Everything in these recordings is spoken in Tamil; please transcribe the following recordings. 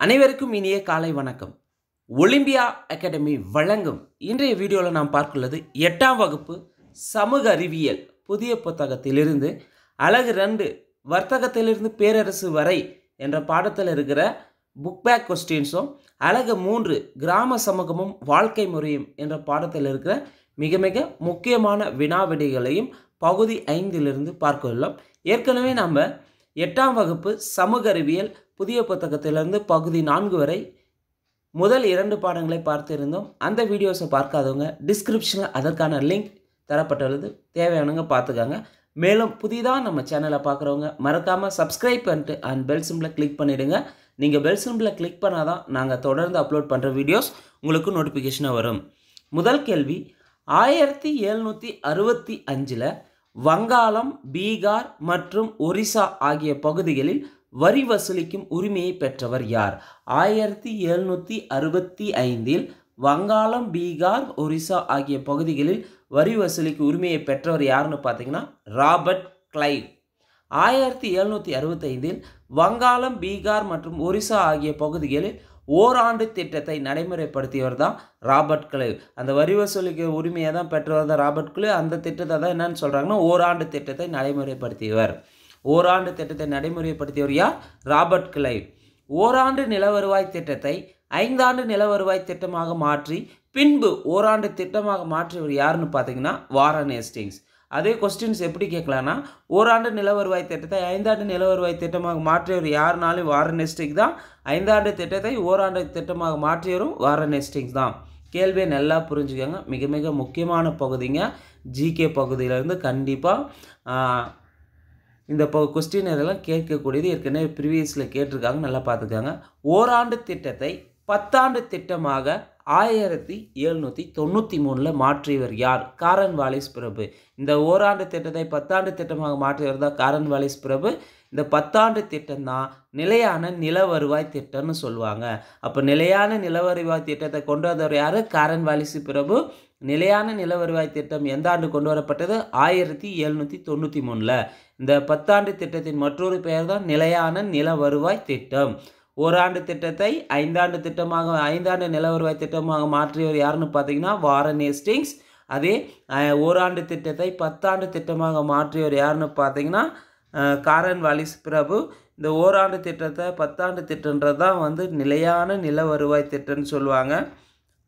அனைவருக்கும் இனிய காலை வணக்கம். ஒலிம்பியா அகாடமி வழங்கும் இன்றைய வீடியோவில் நாம் பார்க்குள்ளது எட்டாம் வகுப்பு சமூக அறிவியல். புதிய புத்தகத்திலிருந்து அழகு ரெண்டு வர்த்தகத்திலிருந்து பேரரசு வரை என்ற பாடத்தில் இருக்கிற புக் பேக் கொஸ்டின்ஸும் அழகு மூன்று கிராம சமூகமும் வாழ்க்கை முறையும் என்ற பாடத்தில் இருக்கிற மிக மிக முக்கியமான வினாவிடைகளையும் பகுதி ஐந்திலிருந்து பார்க்க உள்ளோம் ஏற்கனவே நம்ம எட்டாம் வகுப்பு சமூக அறிவியல் புதிய புத்தகத்திலிருந்து பகுதி நான்கு வரை முதல் இரண்டு பாடங்களை பார்த்திருந்தோம். அந்த வீடியோஸை பார்க்காதவங்க டிஸ்கிரிப்ஷனில் அதற்கான லிங்க் தரப்பட்டுள்ளது. தேவையானவங்க பார்த்துக்காங்க. மேலும் புதிதாக நம்ம சேனலை பார்க்குறவங்க மறக்காமல் சப்ஸ்கிரைப் பண்ணிட்டு அண்ட் பெல் சிம்பிளை கிளிக் பண்ணிவிடுங்க நீங்கள் பெல் சிம்பிளை கிளிக் பண்ணால் தான் நாங்கள் தொடர்ந்து அப்லோட் பண்ணுற வீடியோஸ் உங்களுக்கு நோட்டிஃபிகேஷனாக வரும். முதல் கேள்வி ஆயிரத்தி எழுநூற்றி அறுபத்தி அஞ்சில் வங்காளம் பீகார் மற்றும் ஒரிசா ஆகிய பகுதிகளில் வரி வசூலிக்கும் உரிமையை பெற்றவர் யார்? ஆயிரத்தி எழுநூற்றி அறுபத்தி ஐந்தில் வங்காளம் பீகார் ஒரிசா ஆகிய பகுதிகளில் வரி வசூலிக்கும் உரிமையை பெற்றவர் யாருன்னு பார்த்தீங்கன்னா ராபர்ட் கிளைவ். ஆயிரத்தி எழுநூற்றி அறுபத்தைந்தில் வங்காளம் பீகார் மற்றும் ஒரிசா ஆகிய பகுதிகளில் ஓராண்டு திட்டத்தை நடைமுறைப்படுத்தியவர் தான் ராபர்ட் கிளைவ் அந்த வரி வசூலிக்க உரிமையை தான் பெற்றவர் தான் ராபர்ட் கிளைவ் அந்த திட்டத்தை தான் என்னன்னு சொல்கிறாங்கன்னா ஓராண்டு திட்டத்தை நடைமுறைப்படுத்தியவர். ஓராண்டு திட்டத்தை நடைமுறைப்படுத்தியவர் யார்? ராபர்ட் கிளைவ் ஓராண்டு நில வருவாய் திட்டத்தை ஐந்தாண்டு நில வருவாய் திட்டமாக மாற்றி பின்பு ஓராண்டு திட்டமாக மாற்றியவர் யாருன்னு பார்த்தீங்கன்னா வாரன் ஹேஸ்டிங்ஸ். அதே கொஸ்டின்ஸ் எப்படி கேட்கலான்னா ஓராண்டு நில வருவாய் திட்டத்தை ஐந்தாண்டு நில வருவாய் திட்டமாக மாற்றியவர் யாருனாலும் வாரன் ஹேஸ்டிங் தான். ஐந்தாண்டு திட்டத்தை ஓராண்டு திட்டமாக மாற்றியவரும் வாரன் ஹேஸ்டிங்ஸ் தான். கேள்வியை நல்லா புரிஞ்சுக்கோங்க. மிக மிக முக்கியமான பகுதிங்க. ஜிகே பகுதியிலேருந்து கண்டிப்பாக இந்த இப்போ கொஸ்டின் இதெல்லாம் கேட்கக்கூடியது ஏற்கனவே ப்ரீவியஸில் கேட்டிருக்காங்க. நல்லா பார்த்துக்காங்க. ஓராண்டு திட்டத்தை பத்தாண்டு திட்டமாக ஆயிரத்தி எழுநூற்றி தொண்ணூற்றி மூணில் மாற்றியவர் யார்? காரன் வாலிஸ் பிரபு. இந்த ஓராண்டு திட்டத்தை பத்தாண்டு திட்டமாக மாற்றியவர் தான் காரன் வாலிஸ் பிரபு. இந்த பத்தாண்டு திட்டம் தான் நிலையான நில வருவாய் திட்டம்னு சொல்லுவாங்க. அப்போ நிலையான நில வருவாய் திட்டத்தை கொண்டு வந்தவர் யார்? காரன் வாலிஸ் பிரபு. நிலையான நில வருவாய் திட்டம் எந்த ஆண்டு கொண்டு வரப்பட்டது? ஆயிரத்தி எழுநூற்றி தொண்ணூற்றி மூணில். இந்த பத்தாண்டு திட்டத்தின் மற்றொரு பெயர் தான் நிலையான நில வருவாய் திட்டம். ஓராண்டு திட்டத்தை ஐந்தாண்டு திட்டமாக ஐந்தாண்டு நில வருவாய் திட்டமாக மாற்றியவர் யாருன்னு பார்த்தீங்கன்னா வாரன் ஹேஸ்டிங்ஸ் அதே ஓராண்டு திட்டத்தை பத்தாண்டு திட்டமாக மாற்றியவர் யாருன்னு பார்த்தீங்கன்னா காரன் வாலிஸ் பிரபு. இந்த ஓராண்டு திட்டத்தை பத்தாண்டு திட்டன்றது தான் வந்து நிலையான நில வருவாய் திட்டம்னு சொல்லுவாங்க.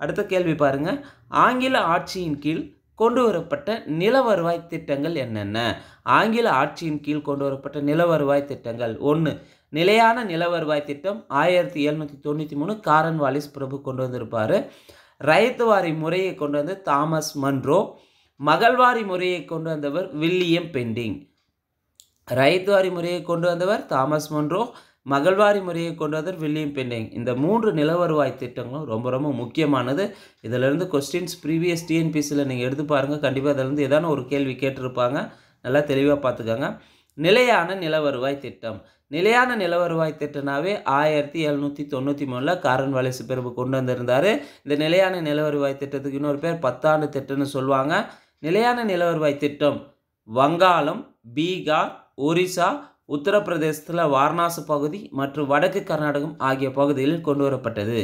அடுத்த கேள்வி பாருங்கள் ஆங்கில ஆட்சியின் கீழ் கொண்டு வரப்பட்ட நில வருவாய் திட்டங்கள் என்னென்ன? ஆங்கில ஆட்சியின் கீழ் கொண்டு வரப்பட்ட நில வருவாய் திட்டங்கள் ஒன்று நிலையான நில வருவாய் திட்டம் ஆயிரத்தி எழுநூற்றி தொண்ணூற்றி மூணு காரன் வாலிஸ் பிரபு கொண்டு வந்திருப்பார். ரைத்துவாரி முறையை கொண்டு வந்து தாமஸ் மன்ரோ மகள்வாரி முறையை கொண்டு வந்தவர் வில்லியம் பெண்டிங். ரைத்துவாரி முறையை கொண்டு வந்தவர் தாமஸ் மன்ரோ மகள்வாரி முறையை கொண்டு வந்தவர் வில்லியம் பெண்டிங். இந்த மூன்று நில வருவாய் திட்டங்களும் ரொம்ப ரொம்ப முக்கியமானது. இதிலிருந்து கொஸ்டின்ஸ் ப்ரீவியஸ் டிஎன்பிசியில் நீங்கள் எடுத்து பாருங்கள் கண்டிப்பாக இதிலேருந்து ஏதான ஒரு கேள்வி கேட்டிருப்பாங்க. நல்லா தெளிவாக பார்த்துக்கோங்க. நிலையான நில வருவாய் திட்டம். நிலையான நில வருவாய் திட்டனாவே ஆயிரத்தி எழுநூற்றி தொண்ணூற்றி மூணில் காரன் வாலிசு பிறப்பு கொண்டு வந்திருந்தார். இந்த நிலையான நில வருவாய் திட்டத்துக்கு இன்னொரு பேர் பத்தாண்டு திட்டம்னு சொல்லுவாங்க. நிலையான நில வருவாய் திட்டம் வங்காளம் பீகார் ஒரிசா உத்தரப்பிரதேசத்தில் வாரணாசி பகுதி மற்றும் வடக்கு கர்நாடகம் ஆகிய பகுதிகளில் கொண்டு வரப்பட்டது.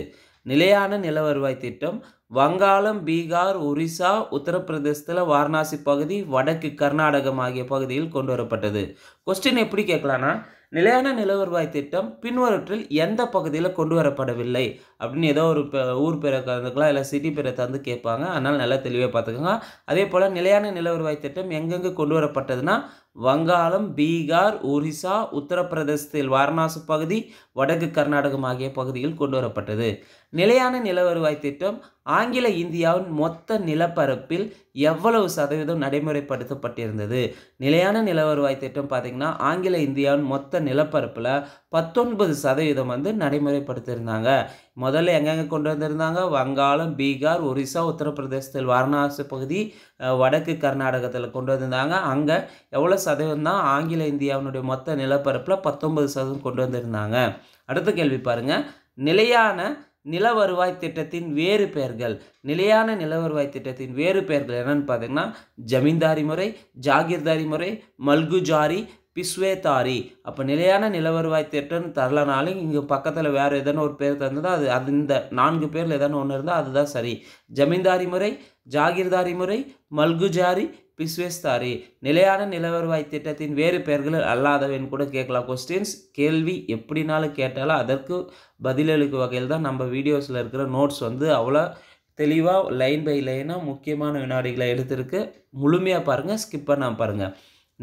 நிலையான நில வருவாய் திட்டம் வங்காளம் பீகார் ஒரிசா உத்தரப்பிரதேசத்தில் வாரணாசி பகுதி வடக்கு கர்நாடகம் ஆகிய பகுதியில் கொண்டு வரப்பட்டது. கொஸ்டின் எப்படி கேட்கலான்னா நிலையான நில வருவாய் திட்டம் பின்வரற்றில் எந்த பகுதியில் கொண்டு வரப்படவில்லை அப்படின்னு ஏதோ ஒரு ஊர் பேரை கலந்துக்கலாம் இல்லை சிட்டி பேரை தந்து கேட்பாங்க. அதனால் நல்லா தெளிவாக பார்த்துக்கோங்க. அதே போல் நிலையான நில வருவாய் திட்டம் எங்கெங்கே கொண்டு வரப்பட்டதுன்னா வங்காளம் பீகார் ஒரிசா உத்தரப்பிரதேசத்தில் வாரணாசி பகுதி வடக்கு கர்நாடகம் ஆகிய பகுதியில் கொண்டு வரப்பட்டது நிலையான நில வருவாய் திட்டம் ஆங்கில இந்தியாவின் மொத்த நிலப்பரப்பில் எவ்வளவு சதவீதம் நடைமுறைப்படுத்தப்பட்டிருந்தது? நிலையான நில வருவாய் திட்டம் பார்த்திங்கன்னா ஆங்கில இந்தியாவின் மொத்த நிலப்பரப்பில் பத்தொன்பது சதவீதம் வந்து நடைமுறைப்படுத்தியிருந்தாங்க. முதல்ல எங்கெங்கே கொண்டு வந்திருந்தாங்க? வங்காளம் பீகார் ஒரிசா உத்தரப்பிரதேசத்தில் வாரணாசி பகுதி வடக்கு கர்நாடகத்தில் கொண்டு வந்திருந்தாங்க. அங்கே எவ்வளோ சதவீதம் தான் ஆங்கில இந்தியாவினுடைய மொத்த நிலப்பரப்பில் பத்தொன்பது சதவீதம் கொண்டு வந்திருந்தாங்க. அடுத்த கேள்வி பாருங்கள் நிலையான நில வருவாய் திட்டத்தின் வேறு பெயர்கள். நிலையான நில வருவாய் திட்டத்தின் வேறு பெயர்கள் என்னன்னு பார்த்தீங்கன்னா ஜமீன்தாரி முறை ஜாகிர்தாரி முறை மல்குஜாரி பிஸ்வேதாரி அப்போ நிலையான நிலவருவாய் திட்டம்னு தரலனாலும் இங்கே பக்கத்தில் வேறு எதனா ஒரு பேர் தந்ததோ அது அது இந்த நான்கு பேரில் எதனா ஒன்று இருந்தால் அதுதான் சரி. ஜமீன்தாரி முறை ஜாகிர்தாரி முறை மல்குஜாரி பிஸ்வேஸ்தாரி நிலையான நிலவருவாய் திட்டத்தின் வேறு பெயர்கள் அல்லாதவன் கூட கேட்கலாம். கொஸ்டின்ஸ் கேள்வி எப்படினாலும் கேட்டாலும் அதற்கு பதிலளிக்கும் வகையில் தான் நம்ம வீடியோஸில் இருக்கிற நோட்ஸ் வந்து அவ்வளோ தெளிவாக லைன் பை லைனாக முக்கியமான வினாடிகளை எடுத்திருக்கு. முழுமையாக பாருங்கள் ஸ்கிப் பண்ணாமல் பாருங்கள்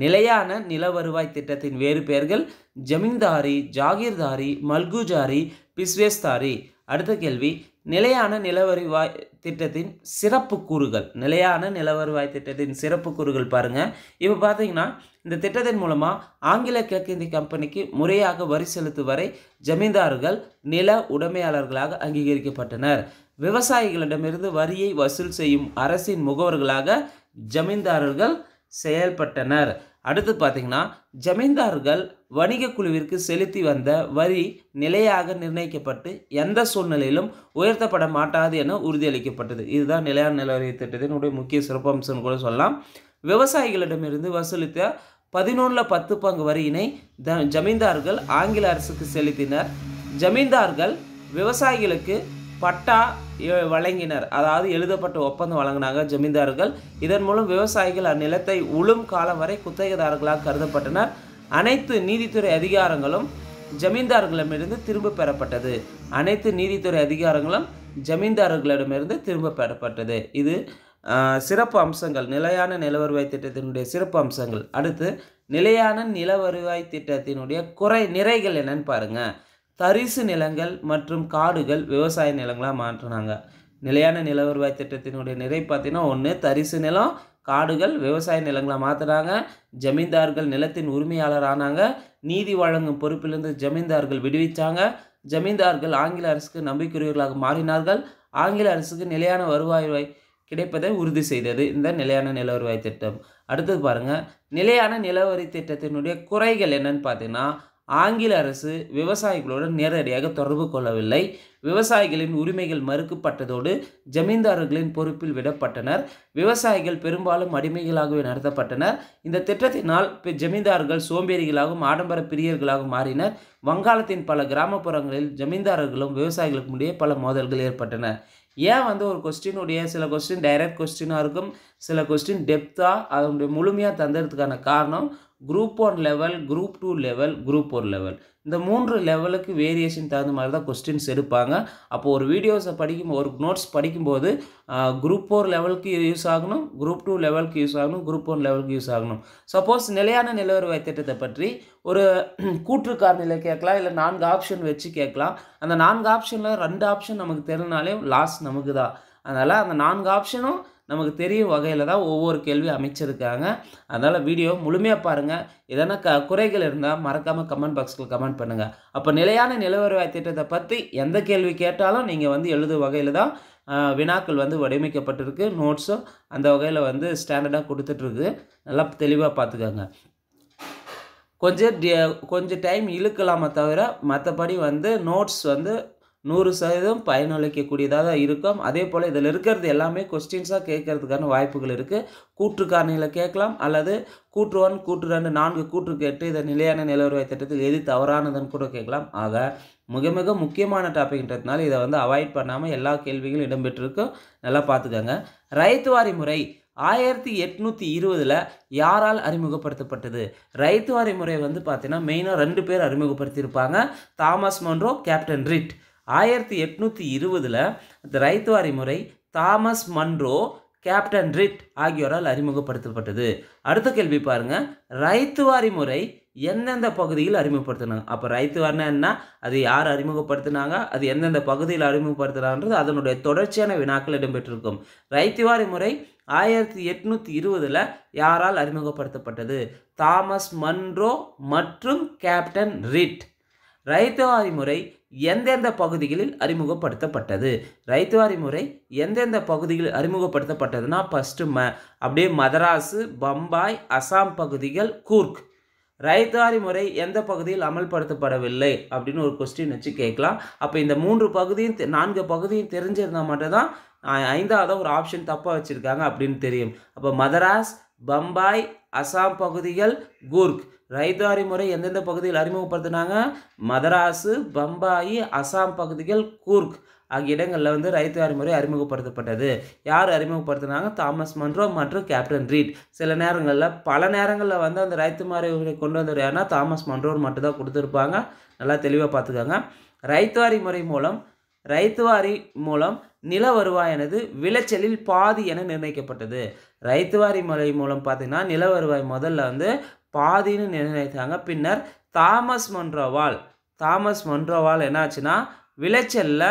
நிலையான நில வருவாய் திட்டத்தின் வேறு பெயர்கள் ஜமீன்தாரி ஜாகீர்தாரி மல்குஜாரி பிஸ்வேஸ்தாரி. அடுத்த கேள்வி நிலையான நில வருவாய் திட்டத்தின் சிறப்பு கூறுகள். நிலையான நில வருவாய் திட்டத்தின் சிறப்பு கூறுகள் பாருங்கள் இப்போ பார்த்தீங்கன்னா இந்த திட்டத்தின் மூலமாக ஆங்கில கிழக்கிந்திய கம்பெனிக்கு முறையாக வரி செலுத்தும் வரை ஜமீன்தார்கள் நில உடைமையாளர்களாக அங்கீகரிக்கப்பட்டனர். விவசாயிகளிடமிருந்து வரியை வசூல் செய்யும் அரசின் முகவர்களாக ஜமீன்தாரர்கள் செயல்பட்டனர். அடுத்து பார்த்தீங்கன்னா ஜமீன்தார்கள் வணிக குழுவிற்கு செலுத்தி வந்த வரி நிலையாக நிர்ணயிக்கப்பட்டு எந்த சூழ்நிலையிலும் உயர்த்தப்பட மாட்டாது என உறுதியளிக்கப்பட்டது. இதுதான் நிலையான நிலவரி திட்டத்தினுடைய முக்கிய சிறப்பம்சம் கூட சொல்லலாம். விவசாயிகளிடமிருந்து வசூலித்த பதினொன்றில் பத்து பங்கு வரியினை த ஜமீன்தார்கள் ஆங்கில அரசுக்கு செலுத்தினர். ஜமீன்தார்கள் விவசாயிகளுக்கு பட்டா வழங்கினர். அதாவது எழுதப்பட்ட ஒப்பந்தம் வழங்கினாங்க ஜமீன்தார்கள். இதன் மூலம் விவசாயிகள் அந்நிலத்தை உளும் காலம் வரை குத்தகைதாரர்களாக கருதப்பட்டனர். அனைத்து நீதித்துறை அதிகாரங்களும் ஜமீன்தார்களிடமிருந்து திரும்ப பெறப்பட்டது. அனைத்து நீதித்துறை அதிகாரங்களும் ஜமீன்தாரர்களிடமிருந்து திரும்ப பெறப்பட்டது. இது சிறப்பு அம்சங்கள். நிலையான நில வருவாய் திட்டத்தினுடைய சிறப்பு அம்சங்கள். அடுத்து நிலையான நில வருவாய் திட்டத்தினுடைய குறை நிறைகள் என்னன்னு பாருங்கள் தரிசு நிலங்கள் மற்றும் காடுகள் விவசாய நிலங்களாக மாற்றினாங்க. நிலையான நில வருவாய் திட்டத்தினுடைய நிறை பார்த்தீங்கன்னா ஒன்று தரிசு நிலம் காடுகள் விவசாய நிலங்களை மாற்றுறாங்க ஜமீன்தார்கள் நிலத்தின் உரிமையாளர் ஆனாங்க. நீதி வழங்கும் பொறுப்பிலிருந்து ஜமீன்தார்கள் விடுவிச்சாங்க. ஜமீன்தார்கள் ஆங்கில அரசுக்கு நம்பிக்கையுரியவர்களாக மாறினார்கள். ஆங்கில அரசுக்கு நிலையான வருவாய் கிடைப்பதை உறுதி செய்தது இந்த நிலையான நில வருவாய் திட்டம். அடுத்தது பாருங்க. நிலையான நிலவரி திட்டத்தினுடைய குறைகள் என்னன்னு பார்த்தீங்கன்னா ஆங்கில அரசு விவசாயிகளுடன் நேரடியாக தொடர்பு கொள்ளவில்லை. விவசாயிகளின் உரிமைகள் மறுக்கப்பட்டதோடு ஜமீன்தார்களின் பொறுப்பில் விடப்பட்டனர். விவசாயிகள் பெரும்பாலும் அடிமைகளாகவே நடத்தப்பட்டனர். இந்த திட்டத்தினால் ஜமீன்தார்கள் சோம்பேறிகளாகவும் ஆடம்பர பிரியர்களாகவும் மாறினர். வங்காளத்தின் பல கிராமப்புறங்களில் ஜமீன்தாரர்களும் விவசாயிகளுக்கும் இடையே பல மோதல்கள் ஏற்பட்டன. ஏன் வந்து ஒரு கொஸ்டினுடைய சில கொஸ்டின் டைரக்ட் கொஸ்டினாக இருக்கும். சில கொஸ்டின் டெப்த்தாக அதனுடைய முழுமையாக தந்ததுக்கான காரணம் group one level group two level group one level இந்த மூன்று லெவலுக்கு வேரியேஷன் தகுந்த மாதிரி தான் கொஸ்டின்ஸ் எடுப்பாங்க. அப்போ ஒரு வீடியோஸை படிக்கும் ஒரு நோட்ஸ் படிக்கும்போது குரூப் ஃபோர் லெவலுக்கு யூஸ் ஆகணும் குரூப் டூ லெவலுக்கு யூஸ் ஆகணும் குரூப் ஒன் லெவலுக்கு யூஸ் ஆகணும். சப்போஸ் நிலையான நிலவரவை திட்டத்தை பற்றி ஒரு கூற்று காரணியில் கேட்கலாம் இல்லை நான்கு ஆப்ஷன் வச்சு கேட்கலாம். அந்த நான்கு ஆப்ஷனில் ரெண்டு ஆப்ஷன் நமக்கு தெரிஞ்சாலே லாஸ் நமக்கு தான். அதனால் அந்த நான்கு ஆப்ஷனும் நமக்கு தெரியும் வகையில் தான் ஒவ்வொரு கேள்வி அமைச்சிருக்காங்க. அதனால் வீடியோ முழுமையாக பாருங்கள் எதனா க குறைகள் இருந்தால் மறக்காமல் கமெண்ட் பாக்ஸில் கமெண்ட் பண்ணுங்கள் அப்போ நிலையான நிலவரவாய் திட்டத்தை பற்றி எந்த கேள்வி கேட்டாலும் நீங்கள் வந்து எழுதும் வகையில் தான் வினாக்கள் வந்து வடிவமைக்கப்பட்டிருக்கு. நோட்ஸும் அந்த வகையில் வந்து ஸ்டாண்டர்டாக கொடுத்துட்ருக்கு. நல்லா தெளிவாக பார்த்துக்கோங்க கொஞ்சம் கொஞ்சம் டைம் இழுக்கலாமே தவிர மற்றபடி வந்து நோட்ஸ் வந்து நூறு சதவீதம் பயனளிக்கக்கூடியதாக தான் இருக்கும். அதே போல் இதில் இருக்கிறது எல்லாமே கொஸ்டின்ஸாக கேட்கறதுக்கான வாய்ப்புகள் இருக்குது கூற்று காரணியில் கேட்கலாம். அல்லது கூற்று ஒன் கூற்று ரெண்டு நான்கு கூற்று கேட்டு இதை நிலையான நிலவரவாய் திட்டத்தில் எது தவறானதுன்னு கூட கேட்கலாம். ஆக மிக மிக முக்கியமான டாபிக்ன்றதுனால இதை வந்து அவாய்ட் பண்ணாமல் எல்லா கேள்விகளும் இடம்பெற்றிருக்கும் நல்லா பார்த்துக்கோங்க. ரைத்துவாரி முறை ஆயிரத்தி எட்நூற்றி இருபதில் யாரால் அறிமுகப்படுத்தப்பட்டது? ரைத்துவாரி முறை வந்து பார்த்தீங்கன்னா மெயினாக ரெண்டு பேர் அறிமுகப்படுத்தியிருப்பாங்க. Thomas Munro captain Read. ஆயிரத்தி எட்நூற்றி இருபதில் இந்த ரைத்துவாரி முறை தாமஸ் மன்ரோ கேப்டன் ரிட் ஆகியோரால் அறிமுகப்படுத்தப்பட்டது. அடுத்த கேள்வி பாருங்க. ரைத்துவாரி முறை எந்தெந்த பகுதியில் அறிமுகப்படுத்தினாங்க அப்போ ரைத்துவாரினா என்ன? அது யார் அறிமுகப்படுத்தினாங்க? அது எந்தெந்த பகுதியில் அறிமுகப்படுத்தினான்றது அதனுடைய தொடர்ச்சியான வினாக்கள் இடம்பெற்றிருக்கும். ரைத்துவாரி முறை ஆயிரத்தி எட்நூற்றி இருபதில் யாரால் அறிமுகப்படுத்தப்பட்டது? தாமஸ் மன்ரோ மற்றும் கேப்டன் ரிட். ரைத்துவாரி முறை எந்தெந்த பகுதிகளில் அறிமுகப்படுத்தப்பட்டது? ரைத்துவாரி முறை எந்தெந்த பகுதிகளில் அறிமுகப்படுத்தப்பட்டதுன்னா ஃபஸ்ட்டு ம அப்படியே மதராசு பம்பாய் அசாம் பகுதிகள் கூர்க். ரைத்துவாரி முறை எந்த பகுதியில் அமல்படுத்தப்படவில்லை? அப்படின்னு ஒரு கொஸ்டின் வச்சு கேட்கலாம். அப்போ இந்த மூன்று பகுதியும் தெ- நான்கு பகுதியும் தெரிஞ்சிருந்தால் மட்டும்தான் ஐந்தாவதாக ஐந்தாவது ஒரு ஆப்ஷன் தப்பாக வச்சுருக்காங்க அப்படின்னு தெரியும். அப்போ மதராஸ் பம்பாய் அசாம் பகுதிகள் கூர்க். ரைதாரி முறை எந்தெந்த பகுதியில் அறிமுகப்படுத்தினாங்க? மதராசு பம்பாயி அசாம் பகுதிகள் கூர்க் ஆகிய இடங்களில் வந்து ரைத்துவாரி முறை அறிமுகப்படுத்தப்பட்டது. யார் அறிமுகப்படுத்தினாங்க? தாமஸ் மன்றோ மற்றும் கேப்டன் ரீட். சில நேரங்களில் பல நேரங்களில் வந்து அந்த ரைத்து முறை கொண்டு வந்தவர் யாருன்னா தாமஸ் மன்றோர் மட்டும்தான் கொடுத்துருப்பாங்க. நல்லா தெளிவாக பார்த்துக்கோங்க. ரைத்துவாரி முறை மூலம் ரைத்துவாரி மூலம் நில வருவாயானது விளைச்சலில் பாதி என நிர்ணயிக்கப்பட்டது. ரைத்துவாரி முறை மூலம் பார்த்திங்கன்னா நில வருவாய் முதல்ல வந்து பாதின்னு நிர்ணயித்தாங்க. பின்னர் தாமஸ் மன்றோவால் தாமஸ் மன்றோவால் என்னாச்சுன்னா விளைச்சலில்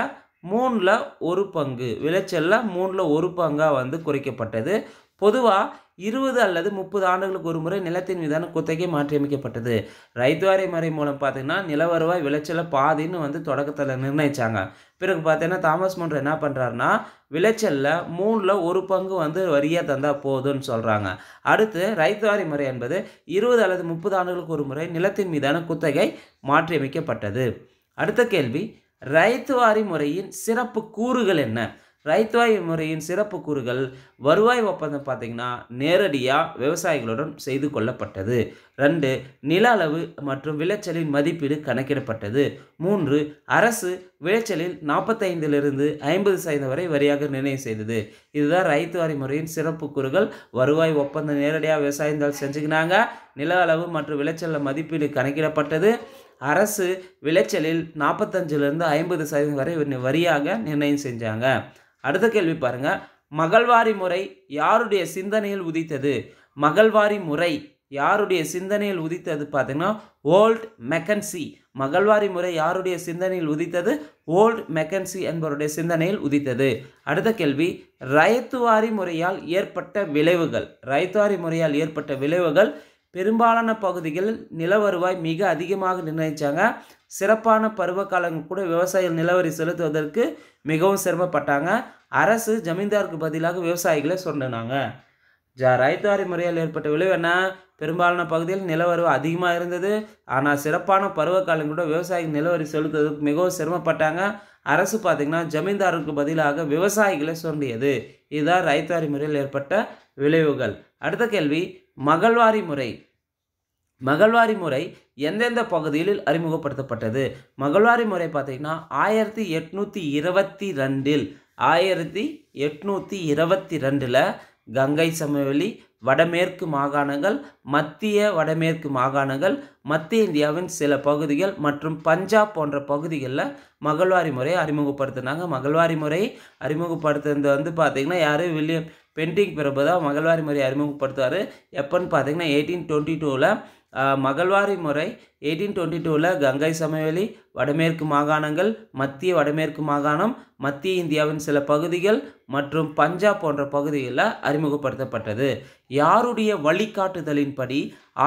மூணில் ஒரு பங்கு. விளைச்சலில் மூணில் ஒரு பங்காக வந்து குறைக்கப்பட்டது. பொதுவாக இருபது அல்லது முப்பது ஆண்டுகளுக்கு ஒரு முறை நிலத்தின் மீதான குத்தகை மாற்றியமைக்கப்பட்டது ரைத்துவாரி முறை மூலம் பார்த்தீங்கன்னா நில வருவாய் விளைச்சலை பாதின்னு வந்து தொடக்கத்தில் நிர்ணயிச்சாங்க. பிறகு பார்த்தீங்கன்னா தாமஸ் மன்றம் என்ன பண்ணுறாருன்னா விளைச்சலில் மூணில் ஒரு பங்கு வந்து வரியாக தந்தால் போதும்னு சொல்கிறாங்க அடுத்து ரைத்வாரி முறை என்பது இருபது அல்லது முப்பது ஆண்டுகளுக்கு ஒரு முறை நிலத்தின் மீதான குத்தகை மாற்றியமைக்கப்பட்டது அடுத்த கேள்வி ரைத்துவாரி முறையின் சிறப்பு கூறுகள் என்ன? ரைத்வாய் முறையின் சிறப்பு கூறுகள் வருவாய் ஒப்பந்தம் பார்த்திங்கன்னா நேரடியாக விவசாயிகளுடன் செய்து கொள்ளப்பட்டது. ரெண்டு நில அளவு மற்றும் விளைச்சலின் மதிப்பீடு கணக்கிடப்பட்டது. மூன்று அரசு விளைச்சலில் நாற்பத்தைந்திலிருந்து ஐம்பது சதவீதம் வரை வரியாக நிர்ணயம் செய்தது. இதுதான் ரைத்து வரி முறையின் சிறப்பு கூறுகள் வருவாய் ஒப்பந்தம் நேரடியாக விவசாயிகள் செஞ்சுக்கினாங்க. நில அளவு மற்றும் விளைச்சலில் மதிப்பீடு கணக்கிடப்பட்டது. அரசு விளைச்சலில் நாற்பத்தஞ்சிலிருந்து ஐம்பது சதவீதம் வரை வரியாக நிர்ணயம் செஞ்சாங்க. அடுத்த கேள்வி பாருங்க. மகள்வாரி முறை யாருடைய சிந்தனையில் உதித்தது? மகள்வாரி முறை யாருடைய சிந்தனையில் உதித்தது பார்த்தீங்கன்னா ஓல்ட் மெக்கன்சி. மகள்வாரி முறை யாருடைய சிந்தனையில் உதித்தது? ஓல்ட் மெக்கன்சி என்பவருடைய சிந்தனையில் உதித்தது. அடுத்த கேள்வி ரயத்துவாரி முறையால் ஏற்பட்ட விளைவுகள். ரயத்துவாரி முறையால் ஏற்பட்ட விளைவுகள் பெரும்பாலான பகுதிகளில் நில வருவாய் மிக அதிகமாக நிர்ணயித்தாங்க சிறப்பான பருவ காலங்கள் கூட விவசாயிகள் நிலவரி செலுத்துவதற்கு மிகவும் சிரமப்பட்டாங்க. அரசு ஜமீன்தாருக்கு பதிலாக விவசாயிகளை சொன்னாங்க ஜ ரைத்துவாரி முறையால் ஏற்பட்ட விளைவு என்ன? பெரும்பாலான பகுதியில் நிலவரவு அதிகமாக இருந்தது. ஆனால் சிறப்பான பருவ காலம் கூட விவசாயிகள் நிலவரி செலுத்துவதற்கு மிகவும் சிரமப்பட்டாங்க. அரசு பார்த்திங்கன்னா ஜமீன்தாருக்கு பதிலாக விவசாயிகளை சொன்னியது. இதுதான் ரைத்துவாரி முறையில் ஏற்பட்ட விளைவுகள். அடுத்த கேள்வி மகள்வாரி முறை. மகள்வாரி முறை எந்தெந்த பகுதிகளில் அறிமுகப்படுத்தப்பட்டது? மகள்வாரி முறை பார்த்திங்கன்னா ஆயிரத்தி எட்நூற்றி இருபத்தி ரெண்டில் ஆயிரத்தி எட்நூற்றி இருபத்தி ரெண்டில் கங்கை சமவெளி வடமேற்கு மாகாணங்கள் மத்திய வடமேற்கு மாகாணங்கள் மத்திய இந்தியாவின் சில பகுதிகள் மற்றும் பஞ்சாப் போன்ற பகுதிகளில் மகள்வாரி முறையை அறிமுகப்படுத்தினாங்க. மகள்வாரி முறை அறிமுகப்படுத்துறது வந்து பார்த்திங்கன்னா யார்? வில்லியம் பெண்டிங் பிரபு தான் மகள்வாரி முறையை அறிமுகப்படுத்துவார். எப்போன்னு பார்த்தீங்கன்னா எயிட்டீன் டுவெண்ட்டி டூவில் மகள்வாரி முறை எயிட்டீன் டுவெண்ட்டி டூவில் கங்கை சமவெளி வடமேற்கு மாகாணங்கள் மத்திய வடமேற்கு மாகாணம் மத்திய இந்தியாவின் சில பகுதிகள் மற்றும் பஞ்சாப் போன்ற பகுதிகளில் அறிமுகப்படுத்தப்பட்டது. யாருடைய வழிகாட்டுதலின்படி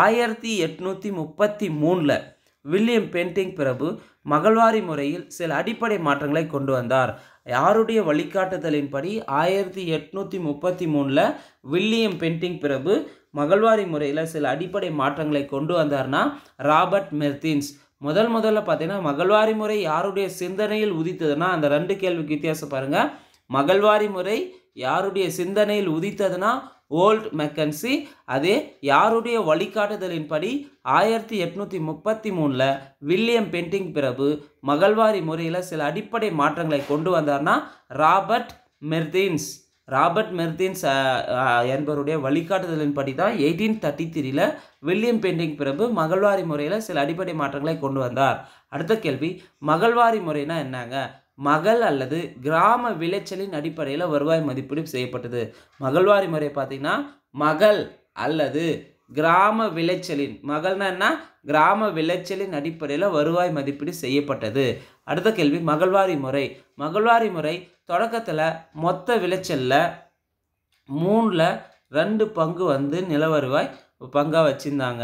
ஆயிரத்தி எட்நூற்றி முப்பத்தி மூணில் வில்லியம் பென்டிங் பிரபு மகள்வாரி முறையில் சில அடிப்படை மாற்றங்களை கொண்டு வந்தார். யாருடைய வழிகாட்டுதலின்படி ஆயிரத்தி எட்நூற்றி முப்பத்தி மூணில் வில்லியம் பென்டிங் பிரபு மகள்வாரி முறையில் சில அடிப்படை மாற்றங்களை கொண்டு வந்தார்னா ராபர்ட் மெர்தின்ஸ் முதல் முதல்ல பார்த்தீங்கன்னா மகள்வாரி முறை யாருடைய சிந்தனையில் உதித்ததுன்னா அந்த ரெண்டு கேள்விக்கு வித்தியாசம் பாருங்கள் மகள்வாரி முறை யாருடைய சிந்தனையில் உதித்ததுன்னா ஓல்ட் மெக்கன்சி. அதே யாருடைய வழிகாட்டுதலின்படி ஆயிரத்தி எட்நூற்றி முப்பத்தி மூணில் வில்லியம் பென்டிங் பிறகு மகள்வாரி முறையில் சில அடிப்படை மாற்றங்களை கொண்டு வந்தார்னா ராபர்ட் மெர்தின்ஸ் ராபர்ட் மெர்தின்ஸ் என்பவருடைய வழிகாட்டுதலின்படி தான் எயிட்டீன் தேர்ட்டி த்ரீல வில்லியம் பெண்டிங் பிரபு மகள்வாரி முறையில் சில அடிப்படை மாற்றங்களை கொண்டு வந்தார். அடுத்த கேள்வி மகள்வாரி முறைனா என்னங்க? மகள் அல்லது கிராம விளைச்சலின் அடிப்படையில் வருவாய் மதிப்பீடு செய்யப்பட்டது. மகள்வாரி முறை பார்த்திங்கன்னா மகள் அல்லது கிராம விளைச்சலின் மகள்னா என்ன? கிராம விளைச்சலின் அடிப்படையில் வருவாய் மதிப்பீடு செய்யப்பட்டது. அடுத்த கேள்வி மகள்வாரி முறை. மகள்வாரி முறை தொடக்கத்தில் மொத்த விளைச்சலில் மூணில் ரெண்டு பங்கு வந்து நில வருவாய் பங்காக வச்சுருந்தாங்க.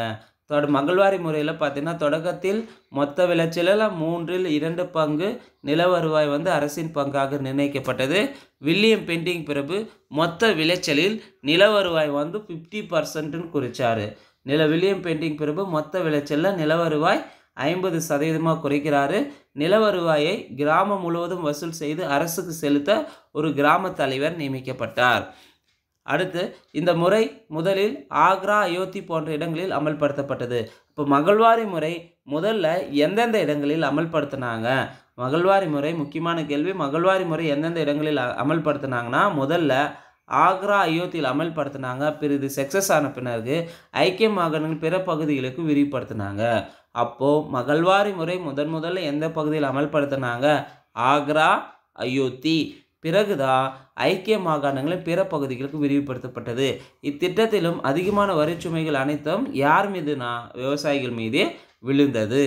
தொட மகள்வாரி முறையில் பார்த்திங்கன்னா தொடக்கத்தில் மொத்த விளைச்சலில் மூன்றில் இரண்டு பங்கு நில வருவாய் வந்து அரசின் பங்காக நிர்ணயிக்கப்பட்டது. வில்லியம் பெண்டிங் பிறகு மொத்த விளைச்சலில் நில வருவாய் வந்து ஃபிஃப்டி பர்சன்ட்னு குறிச்சார். நில வில்லியம் பெண்டிங் பிறகு மொத்த விளைச்சலில் நில வருவாய் ஐம்பது சதவீதமாக குறைக்கிறாரு. நில வருவாயை கிராமம் முழுவதும் வசூல் செய்து அரசுக்கு செலுத்த ஒரு கிராம தலைவர் நியமிக்கப்பட்டார். அடுத்து இந்த முறை முதலில் ஆக்ரா அயோத்தி போன்ற இடங்களில் அமல்படுத்தப்பட்டது. இப்போ மகள்வாரி முறை முதல்ல எந்தெந்த இடங்களில் அமல்படுத்தினாங்க? மகள்வாரி முறை முக்கியமான கேள்வி மகள்வாரி முறை எந்தெந்த இடங்களில் அமல்படுத்தினாங்கன்னா முதல்ல ஆக்ரா அயோத்தியில் அமல்படுத்தினாங்க. பிறகு சக்ஸஸ் ஆன பிறகு ஐக்கிய மாகாணங்கள் பிற பகுதிகளுக்கு விரிவுபடுத்தினாங்க. அப்போது மகள்வாரி முறை முதன் முதல்ல எந்த பகுதியில் அமல்படுத்தினாங்க? ஆக்ரா அயோத்தி. பிறகுதான் ஐக்கிய மாகாணங்களின் பிற பகுதிகளுக்கு விரிவுபடுத்தப்பட்டது. இத்திட்டத்திலும் அதிகமான வரிச்சுமைகள் அனைத்தும் யார் மீதுனா விவசாயிகள் மீதே விழுந்தது.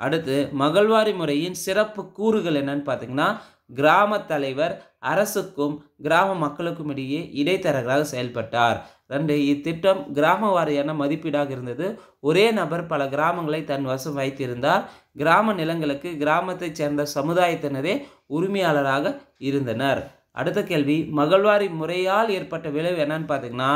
அடுத்து மகள்வாரி முறையின் சிறப்பு கூறுகள் என்னன்னு பார்த்தீங்கன்னா கிராம தலைவர் அரசுக்கும் கிராம மக்களுக்கும் இடையே இடைத்தரகராக செயல்பட்டார். ரெண்டு இத்திட்டம் கிராம வாரியான மதிப்பீடாக இருந்தது. ஒரே நபர் பல கிராமங்களை தன் வசம் வைத்திருந்தார். கிராம நிலங்களுக்கு கிராமத்தைச் சேர்ந்த சமுதாயத்தினரே உரிமையாளராக இருந்தனர். அடுத்த கேள்வி மகள்வாரி முறையால் ஏற்பட்ட விளைவு என்னன்னு பார்த்தீங்கன்னா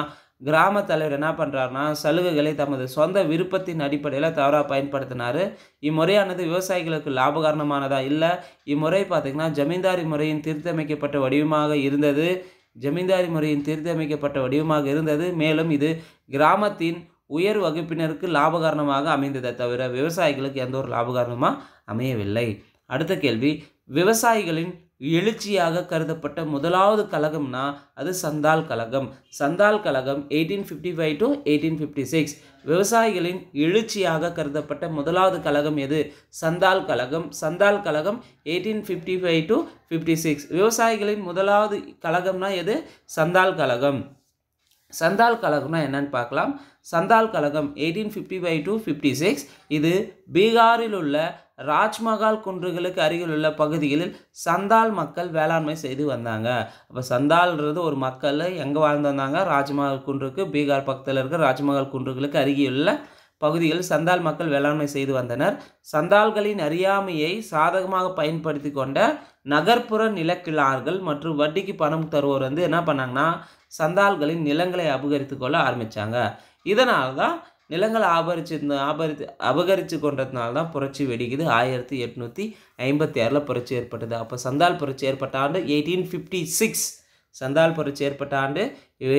கிராம தலைவர் என்ன பண்ணுறாருனா சலுகைகளை தமது சொந்த விருப்பத்தின் அடிப்படையில் தவறாக பயன்படுத்தினார். இம்முறையானது விவசாயிகளுக்கு லாபகரமானதா இல்லை? இம்முறை பார்த்திங்கன்னா ஜமீன்தாரி முறையின் திருத்தமைக்கப்பட்ட வடிவமாக இருந்தது. ஜமீன்தாரி முறையின் திருத்தமைக்கப்பட்ட வடிவமாக இருந்தது. மேலும் இது கிராமத்தின் உயர் வகுப்பினருக்கு லாபகாரணமாக அமைந்ததை தவிர விவசாயிகளுக்கு எந்த ஒரு லாபகாரணமாக அமையவில்லை. அடுத்த கேள்வி விவசாயிகளின் எழுச்சியாக கருதப்பட்ட முதலாவது கழகம்னா அது சந்தால் கழகம். சந்தால் கழகம் eighteen fifty five to eighteen fifty six விவசாயிகளின் எழுச்சியாக கருதப்பட்ட முதலாவது கழகம் எது? சந்தால் கழகம். சந்தால் கழகம் eighteen fifty five to fifty six விவசாயிகளின் முதலாவது கழகம்னா எது? சந்தால் கழகம். சந்தால் கழகம்னா என்னன்னு பார்க்கலாம். சந்தால் கழகம் eighteen fifty five to fifty six இது பீகாரில் உள்ள ராஜ்மஹால் குன்றுகளுக்கு அருகில் உள்ள பகுதிகளில் சந்தால் மக்கள் வேளாண்மை செய்து வந்தாங்க. அப்போ சந்தால்ன்றது ஒரு மக்கள் எங்கே வாழ்ந்து வந்தாங்க? ராஜ்மஹால் குன்றுக்கு பீகார் பக்கத்தில் இருக்கிற ராஜ்மஹால் குன்றுகளுக்கு அருகிலுள்ள பகுதிகளில் சந்தால் மக்கள் வேளாண்மை செய்து வந்தனர். சந்தால்களின் அறியாமையை சாதகமாக பயன்படுத்தி கொண்ட நகர்ப்புற நிலக்கிழார்கள் மற்றும் வட்டிக்கு பணம் தருவோர் வந்து என்ன பண்ணாங்கன்னா சந்தால்களின் நிலங்களை அபகரித்து கொள்ள ஆரம்பித்தாங்க இதனால தான் நிலங்களை ஆபரிச்சு ஆபரித்து அபகரித்து கொண்டதுனால தான் புரட்சி வெடிக்குது. ஆயிரத்தி எட்நூற்றி ஐம்பத்தி ஆறில் புரட்சி ஏற்பட்டது. அப்போ சந்தால் புரட்சி ஏற்பட்ட ஆண்டு எயிட்டீன் ஃபிஃப்டி சிக்ஸ் சந்தால் புரட்சி ஏற்பட்ட ஆண்டு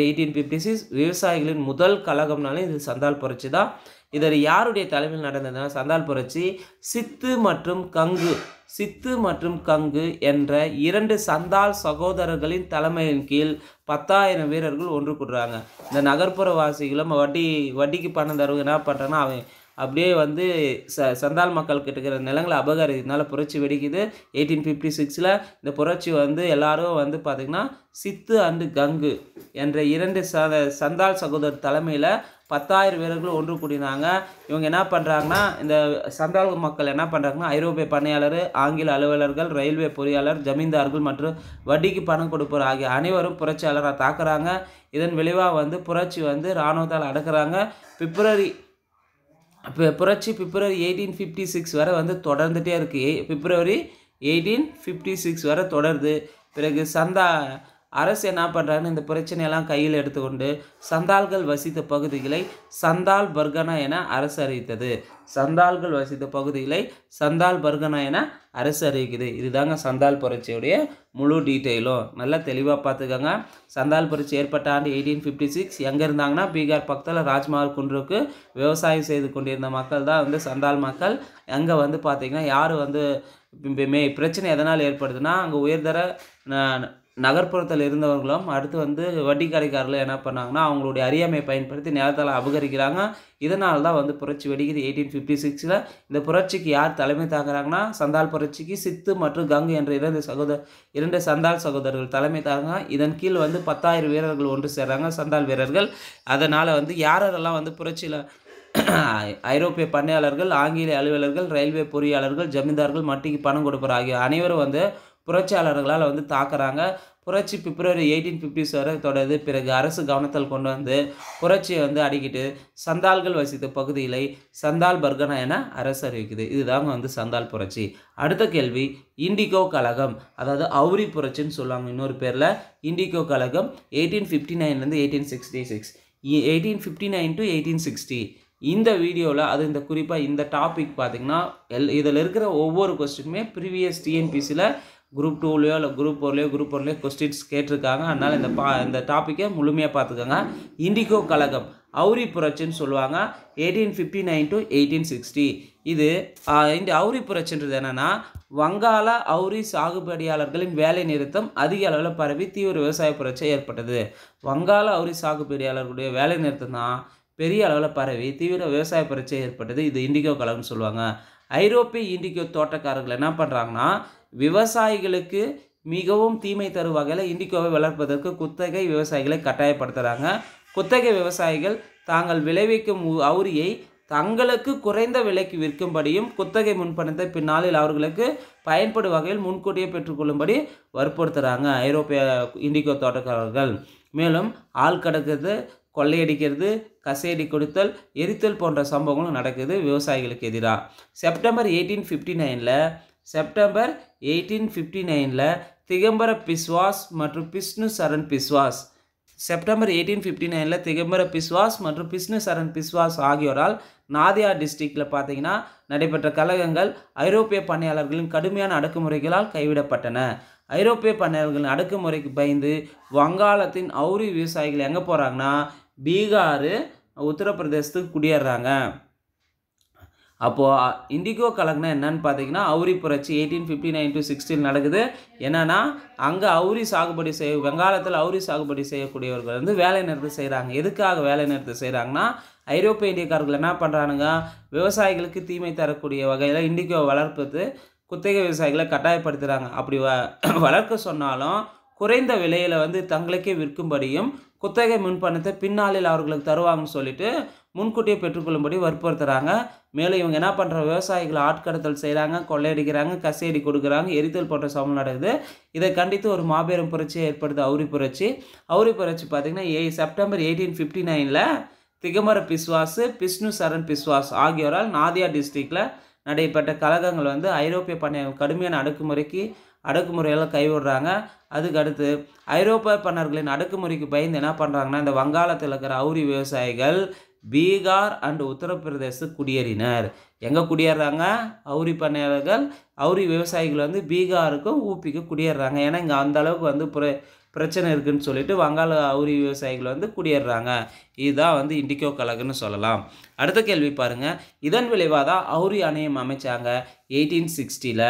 எயிட்டீன் ஃபிஃப்டி சிக்ஸ் விவசாயிகளின் முதல் கழகம்னாலே இது சந்தால் புரட்சி தான். இதில் யாருடைய தலைமையில் நடந்ததுன்னா சந்தால் புரட்சி சித்து மற்றும் கங்கு சித்து மற்றும் கங்கு என்ற இரண்டு சந்தால் சகோதரர்களின் தலைமையின் கீழ் பத்தாயிரம் வீரர்கள் ஒன்று கூடுறாங்க. இந்த நகர்ப்புற வாசிகளும் வட்டி வட்டிக்கு பணம் தருவங்க என்ன பண்ணுறாங்கன்னா அவன் அப்படியே வந்து ச சந்தால் மக்கள் கிட்ட இருக்கிற நிலங்களை அபகரிக்கிறதுனால புரட்சி வெடிக்குது. எயிட்டீன் ஃபிஃப்டி சிக்ஸில் இந்த புரட்சி வந்து எல்லாரும் வந்து பார்த்திங்கன்னா சித்து அண்டு கங்கு என்ற இரண்டு ச சந்தால் சகோதரர் தலைமையில் பத்தாயிரம் வீரர்கள் ஒன்று கூடினாங்க. இவங்க என்ன பண்ணுறாங்கன்னா இந்த சந்தால் மக்கள் என்ன பண்ணுறாங்கன்னா ஐரோப்பிய பணியாளர் ஆங்கில அலுவலர்கள் ரயில்வே பொறியாளர் ஜமீன்தார்கள் மற்றும் வட்டிக்கு பணம் கொடுப்போர் ஆகிய அனைவரும் புரட்சியாளராக தாக்குறாங்க. இதன் விளைவாக வந்து புரட்சி வந்து இராணுவத்தால் அடக்குறாங்க. பிப்ரவரி இப்போ புரட்சி பிப்ரவரி எயிட்டீன் ஃபிஃப்டி சிக்ஸ் வரை வந்து தொடர்ந்துகிட்டே இருக்குது பிப்ரவரி எயிட்டீன் ஃபிஃப்டி சிக்ஸ் வரை தொடருது. பிறகு சந்தா அரசு என்ன பண்ணுறாங்கன்னு இந்த பிரச்சனையெல்லாம் கையில் எடுத்துக்கொண்டு சந்தால்கள் வசித்த பகுதிகளை சந்தால் பர்கனா என அரசு அறிவித்தது. சந்தால்கள் வசித்த பகுதிகளை சந்தால் பர்கனா என அரசு அறிவிக்குது. இதுதாங்க சந்தால் புரட்சியுடைய முழு டீட்டெயிலும். நல்லா தெளிவாக பார்த்துக்கோங்க. சந்தால் புரட்சி ஏற்பட்ட ஆண்டு எயிட்டீன் ஃபிஃப்டி சிக்ஸ் எங்கே இருந்தாங்கன்னா பீகார் பக்கத்தில் ராஜ்மஹால் குன்றுக்கு விவசாயம் செய்து கொண்டிருந்த மக்கள் தான் வந்து சந்தால் மக்கள். அங்கே வந்து பார்த்திங்கன்னா யார் வந்து மே பிரச்சனை எதனால் ஏற்படுதுன்னா அங்கே உயர்தர நகர்ப்புறத்தில் இருந்தவர்களும் அடுத்து வந்து வட்டி கடைக்காரர்களும் என்ன பண்ணாங்கன்னா அவங்களுடைய அறியாமையை பயன்படுத்தி நிலத்தால் அபகரிக்கிறாங்க. இதனால தான் வந்து புரட்சி வெடிக்குது. எயிட்டீன் ஃபிஃப்டி சிக்ஸில் இந்த புரட்சிக்கு யார் தலைமை தாங்குறாங்கன்னா சந்தால் புரட்சிக்கு சித்து மற்றும் கங்கு என்ற இரண்டு சகோதர இரண்டு சந்தால் சகோதரர்கள் தலைமை தாங்க இதன் கீழ் வந்து பத்தாயிரம் வீரர்கள் ஒன்று சேர்றாங்க சந்தால் வீரர்கள். அதனால் வந்து யாரெல்லாம் வந்து புரட்சியில் ஐரோப்பிய பண்ணையாளர்கள் ஆங்கில அலுவலர்கள் ரயில்வே பொறியாளர்கள் ஜமீன்தார்கள் மட்டிக்கு பணம் கொடுப்பவர் ஆகிய அனைவரும் வந்து புரட்சியாளர்களால் வந்து தாக்குறாங்க. புரட்சி பிப்ரவரி எயிட்டீன் ஃபிஃப்டிஸ் வரை தொடர்ந்து பிறகு அரசு கவனத்தில் கொண்டு வந்து புரட்சியை வந்து அடிக்கிட்டு சந்தால்கள் வசித்த பகுதிகளை சந்தால் பர்கனா என அரசு அறிவிக்குது. இதுதாங்க வந்து சந்தால் புரட்சி. அடுத்த கேள்வி இண்டிகோ கழகம் அதாவது அவுரி புரட்சின்னு சொல்லுவாங்க இன்னொரு பேரில். இண்டிகோ கழகம் eighteen fifty நைன்லேருந்து eighteen sixty six eighteen fifty nine to eighteen sixty இந்த வீடியோவில் அது இந்த குறிப்பாக இந்த டாபிக் பார்த்திங்கன்னா எல் இதில் இருக்கிற ஒவ்வொரு கொஸ்டினுமே ப்ரீவியஸ் டிஎன்பிசியில் குரூப் டூலையோ இல்லை குரூப் ஃபோர்லையோ குரூப் ஃபோர்லையோ கொஸ்டின்ஸ் கேட்டிருக்காங்க. அதனால் இந்த பா இந்த டாப்பிக்கை முழுமையாக பார்த்துக்கோங்க இண்டிகோ கழகம் அவுரி புரட்சின்னு சொல்லுவாங்க. Eighteen fifty nine to eighteen sixty இது இந்த அவுரி புரட்சின்றது என்னென்னா வங்காள அவுரி சாகுபடியாளர்களின் வேலை நிறுத்தம் அதிக அளவில் பரவி தீவிர விவசாய புரட்சி ஏற்பட்டது. வங்காள அவுரி சாகுபடியாளர்களுடைய வேலை நிறுத்தம் தான் பெரிய அளவில் பரவி தீவிர விவசாய பிரச்சனை ஏற்பட்டது. இது இண்டிகோ கலம்னு சொல்லுவாங்க. ஐரோப்பிய இண்டிகோ தோட்டக்காரர்கள் என்ன பண்ணுறாங்கன்னா விவசாயிகளுக்கு மிகவும் தீமை தரும் வகையில் இண்டிகோவை வளர்ப்பதற்கு குத்தகை விவசாயிகளை கட்டாயப்படுத்துகிறாங்க குத்தகை விவசாயிகள் தாங்கள் விளைவிக்கும் அவுரியை தங்களுக்கு குறைந்த விலைக்கு விற்கும்படியும் குத்தகை முன்பணத்தை பின்னாளில் அவர்களுக்கு பயன்படும் வகையில் முன்கூட்டியே பெற்றுக்கொள்ளும்படி வற்புறுத்துகிறாங்க ஐரோப்பிய இண்டிகோ தோட்டக்காரர்கள். மேலும் ஆள் கடக்கிறது கொள்ளையடிக்கிறது கசையடி கொடுத்தல் எரித்தல் போன்ற சம்பவங்களும் நடக்குது விவசாயிகளுக்கு எதிராக. செப்டம்பர் எயிட்டீன் ஃபிஃப்டி நைனில் செப்டம்பர் எயிட்டீன் ஃபிஃப்டி நைனில் திகம்பர பிஸ்வாஸ் மற்றும் Bishnu Charan Biswas. September eighteen fifty நைனில் திகம்பர பிஸ்வாஸ் மற்றும் பிஷ்ணு சரண் பிஸ்வாஸ் ஆகியோரால் நாதியா டிஸ்ட்ரிக்டில் பார்த்தீங்கன்னா நடைபெற்ற கழகங்கள் ஐரோப்பிய பணியாளர்களின் கடுமையான அடக்குமுறைகளால் கைவிடப்பட்டன. ஐரோப்பிய பணியாளர்களின் அடக்குமுறைக்கு பயந்து வங்காளத்தின் அவுரி விவசாயிகள் எங்கே போகிறாங்கன்னா பீகார் உத்தரப்பிரதேசத்துக்கு குடியேறாங்க. அப்போது இண்டிகோ கலகனா என்னன்னு பார்த்தீங்கன்னா அவுரி புரட்சி eighteen fifty nine to sixteen நடக்குது. என்னென்னா அங்கே அவுரி சாகுபடி செய்ய வங்காளத்தில் அவுரி சாகுபடி செய்யக்கூடியவர்கள் வந்து வேலை நிறுத்தம் செய்கிறாங்க எதுக்காக வேலை நிறுத்தம் செய்கிறாங்கன்னா ஐரோப்பிய இந்தியக்காரர்கள் என்ன பண்ணுறானுங்க விவசாயிகளுக்கு தீமை தரக்கூடிய வகையில் இண்டிகோ வளர்ப்பது குத்தகை விவசாயிகளை கட்டாயப்படுத்துகிறாங்க அப்படி வ வளர்க்க சொன்னாலும் குறைந்த விலையில் வந்து தங்களுக்கே விற்கும்படியும் குத்தகை முன்பணத்தை பின்னாளில் அவர்களுக்கு தருவாங்கன்னு சொல்லிட்டு முன்கூட்டியே பெற்றுக்கொள்ளும்படி வற்புறுத்துறாங்க. மேலும் இவங்க என்ன பண்ணுற விவசாயிகளை ஆட்கடத்தல் செய்கிறாங்க கொள்ளையடிக்கிறாங்க கசையடி கொடுக்குறாங்க எரித்தல் போன்ற சமம் நடக்குது. இதை கண்டித்து ஒரு மாபெரும் புரட்சி ஏற்படுது அவுரி புரட்சி. அவுரி புரட்சி பார்த்திங்கன்னா ஏ செப்டம்பர் எயிட்டீன் ஃபிஃப்டி நைனில் திகமர பிஸ்வாஸ் பிஷ்ணு சரண் பிஸ்வாஸ் ஆகியோரால் நாதியா டிஸ்ட்ரிக்டில் நடைபெற்ற கழகங்கள் வந்து ஐரோப்பிய பணியாளர்கள் கடுமையான அடக்குமுறைக்கு அடக்குமுறையெல்லாம் கைவிடுறாங்க. அதுக்கு அடுத்து ஐரோப்பிய பன்னர்களின் அடக்குமுறைக்கு பயந்து என்ன பண்ணுறாங்கன்னா இந்த வங்காளத்தில் இருக்கிற அவுரி விவசாயிகள் பீகார் அண்ட் உத்தரப்பிரதேச குடியேறினர். எங்கே குடியேறாங்க? அவுரி பண்ணையாளர்கள் அவுரி விவசாயிகள் வந்து பீகாருக்கும் ஊப்பிக்கும் குடியேறாங்க. ஏன்னா இங்கே அந்தளவுக்கு வந்து புற பிரச்சனை இருக்குன்னு சொல்லிட்டு வங்காள அவுரி விவசாயிகள் வந்து குடியேறுறாங்க. இதுதான் வந்து இண்டிகோ கலகுன்னு சொல்லலாம். அடுத்த கேள்வி பாருங்கள் இதன் விளைவாக தான் அவுரி ஆணையம் அமைச்சாங்க எயிட்டீன் சிக்ஸ்டியில்